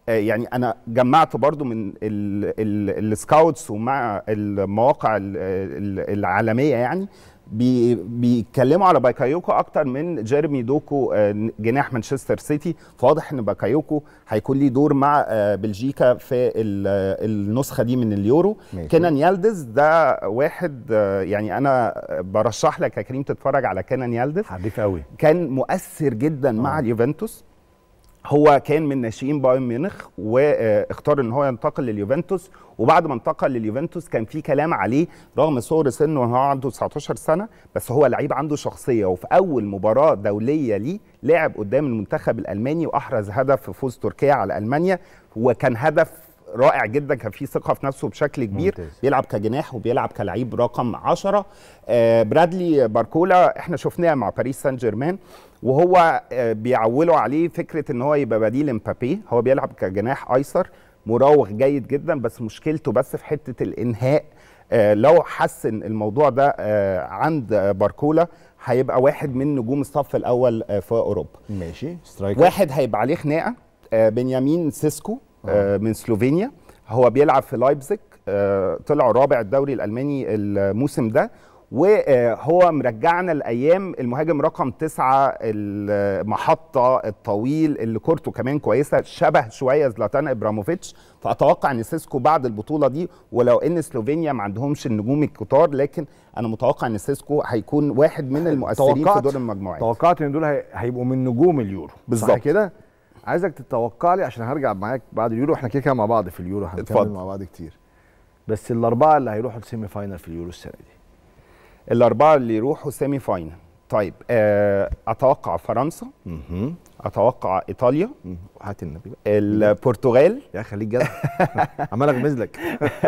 آه، يعني أنا جمعت برضو من ال- ال- scouts ومع المواقع ال- ال- العالمية يعني. بي- بيتكلموا على باكايوكو أكتر من جيرمي دوكو آه، جناح مانشستر سيتي. فواضح إن باكايوكو هيكون ليه دور مع آه، بلجيكا في ال- النسخة دي من اليورو. كينان يالدز ده واحد آه، يعني أنا برشح لك يا كريم تتفرج على كينان يالدز حريف قوي. كان مؤثر جدا مع اليوفنتوس. هو كان من ناشئين بايرن ميونخ واختار إن هو ينتقل لليوفنتوس. وبعد ما انتقل لليوفنتوس كان في كلام عليه رغم صغر سنه وهو عنده 19 سنة بس هو لعيب عنده شخصية. وفي أول مباراة دولية ليه لعب قدام المنتخب الألماني وأحرز هدف في فوز تركيا على ألمانيا. وكان هدف رائع جدا كان فيه ثقة في نفسه بشكل كبير. ممتاز. بيلعب كجناح وبيلعب كلعيب رقم 10 آه برادلي باركولا إحنا شفناه مع باريس سان جيرمان. وهو آه بيعولوا عليه فكرة إن هو يبقى بديل امبابي. هو بيلعب كجناح أيسر مراوغ جيد جدا بس مشكلته بس في حتة الإنهاء. آه لو حسن الموضوع ده آه عند باركولا هيبقى واحد من نجوم الصف الأول في أوروبا. ماشي. striker. واحد هيبقى عليه خناقة بنيامين سيسكو آه، من سلوفينيا. هو بيلعب في لايبزيج طلع رابع الدوري الألماني الموسم ده. وهو مرجعنا الأيام المهاجم رقم تسعة المحطة الطويل اللي كورته كمان كويسة شبه شوية زلاتان إبراهيموفيتش. فأتوقع إن سيسكو بعد البطولة دي ولو إن سلوفينيا ما عندهمش النجوم الكتار لكن أنا متوقع إن سيسكو هيكون واحد من <laughs> المؤثرين في دور المجموعات. توقعت إن دول هي- هيبقوا من نجوم اليورو بالظبط. كده؟ عايزك تتوقع لي عشان هرجع معاك بعد اليورو. إحنا كده مع بعض في اليورو اتفضل. مع بعض كتير. بس الأربعة اللي هيروحوا ال semi-final في اليورو السنة دي. الأربعة اللي يروحوا semi-final طيب آه، أتوقع فرنسا أها أتوقع إيطاليا. هات النبي البرتغال. يا خليك جدع عمال أغمز لك.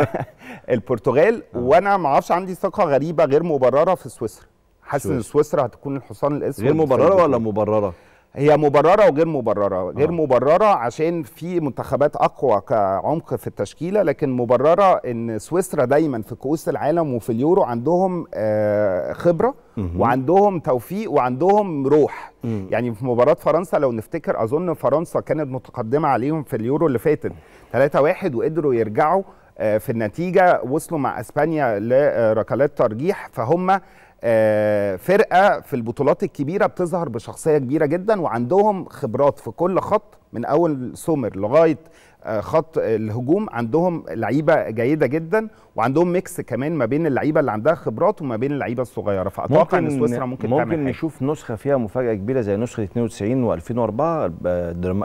<laughs> البرتغال وأنا ما أعرفش عندي ثقة غريبة غير مبررة في سويسرا. حاسس إن سويسرا. هتكون الحصان الأسود. غير مبررة. ولا مبررة؟ هي مبررة وغير مبررة غير آه. مبررة عشان في منتخبات أقوى كعمق في التشكيلة لكن مبررة إن سويسرا دايما في كؤوس العالم وفي اليورو عندهم آه، خبرة. وعندهم توفيق وعندهم روح مم. يعني في مباراة فرنسا لو نفتكر أظن فرنسا كانت متقدمة عليهم في اليورو اللي فاتت 3-1 وقدروا يرجعوا آه، في النتيجة وصلوا مع إسبانيا لركلات ترجيح فهم آه، فرقة في البطولات الكبيرة بتظهر بشخصية كبيرة جدا وعندهم خبرات في كل خط من أول سومر لغاية آه، خط الهجوم عندهم لعيبة جيدة جدا وعندهم mix كمان ما بين اللعيبة اللي عندها خبرات وما بين اللعيبة الصغيرة فأتوقع إن سويسرا ممكن, تعمل ممكن حاجة. نشوف نسخة فيها مفاجأة كبيرة زي نسخة 92 و2004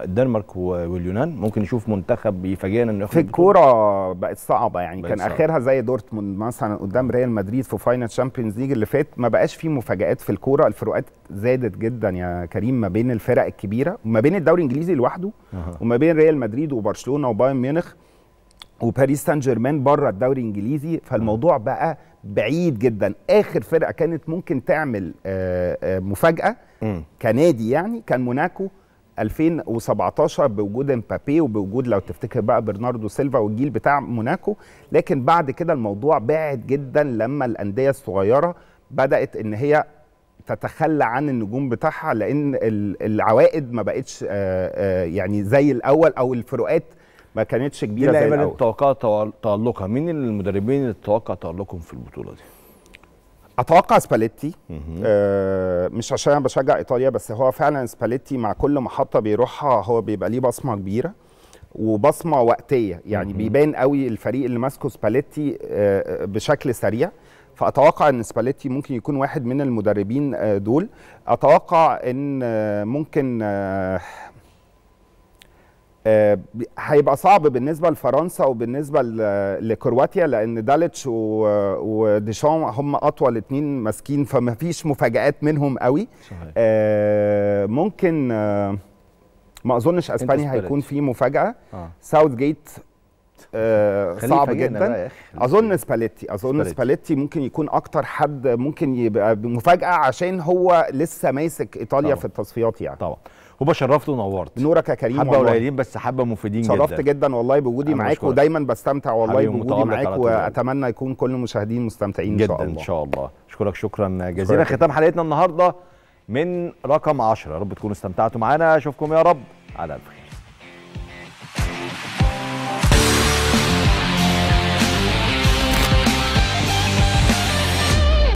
الدنمارك واليونان ممكن نشوف منتخب يفاجئنا إنه في. <laughs> الكورة بقت صعبة يعني بقت كان صعبة. آخرها زي دورتموند مثلا قدام ريال مدريد في final Champions League اللي فات ما بقاش في مفاجآت في الكورة الفروقات زادت جدا يا كريم ما بين الفرق الكبيرة وما بين الدوري الإنجليزي لوحده. وما بين ريال مدريد وبرشلونة وبايرن ميونخ وباريس سان جيرمان بره الدوري الإنجليزي. فالموضوع بقى بعيد جدا. آخر فرقة كانت ممكن تعمل آه، آه، مفاجأة. كنادي يعني كان موناكو 2017 بوجود امبابي وبوجود لو تفتكر بقى برناردو سيلفا والجيل بتاع موناكو. لكن بعد كده الموضوع بعد جدا لما الأندية الصغيرة بدأت إن هي تتخلى عن النجوم بتاعها لأن ال- العوائد ما بقتش يعني زي الأول أو الفروقات ما كانتش كبيرة زي اللعيبه اللي الأول. تتوقع تول- تألقها؟ مين المدربين اللي تتوقع تألقهم في البطولة دي؟ أتوقع سباليتي. آه مش عشان أنا بشجع إيطاليا بس هو فعلا سباليتي مع كل محطة بيروحها هو بيبقى ليه بصمة كبيرة وبصمة وقتية. يعني بيبان قوي الفريق اللي ماسكه سباليتي آه بشكل سريع. فأتوقع إن سباليتي ممكن يكون واحد من المدربين آه دول. أتوقع إن آه ممكن آه آه، هيبقى صعب بالنسبة لفرنسا وبالنسبة لكرواتيا لأن داليتش و- وديشام هم أطول اتنين ماسكين فما فيش مفاجآت منهم قوي. صحيح. آه، ممكن آه، ما أظنش أسبانيا. هيكون في مفاجأة. آه. ساوث جيت آه صعب بقى يا جدا. أظن سباليتي أظن سباليتي. ممكن يكون أكتر حد ممكن يبقى مفاجاه عشان هو لسه ماسك إيطاليا طبعا. في التصفيات يعني طبعا هو شرفت ونورت نورك يا كريم حبة. قليلين بس حبة مفيدين جدا شرفت جدا والله بوجودي معاك. ودايما بستمتع والله بوجودي معاك. وأتمنى يكون كل المشاهدين مستمتعين إن جدا شاء الله ان شاء الله أشكرك شكرا جزيلا. ختام حلقتنا النهارده من رقم 10 يا رب تكونوا استمتعتوا معانا أشوفكم يا رب على الف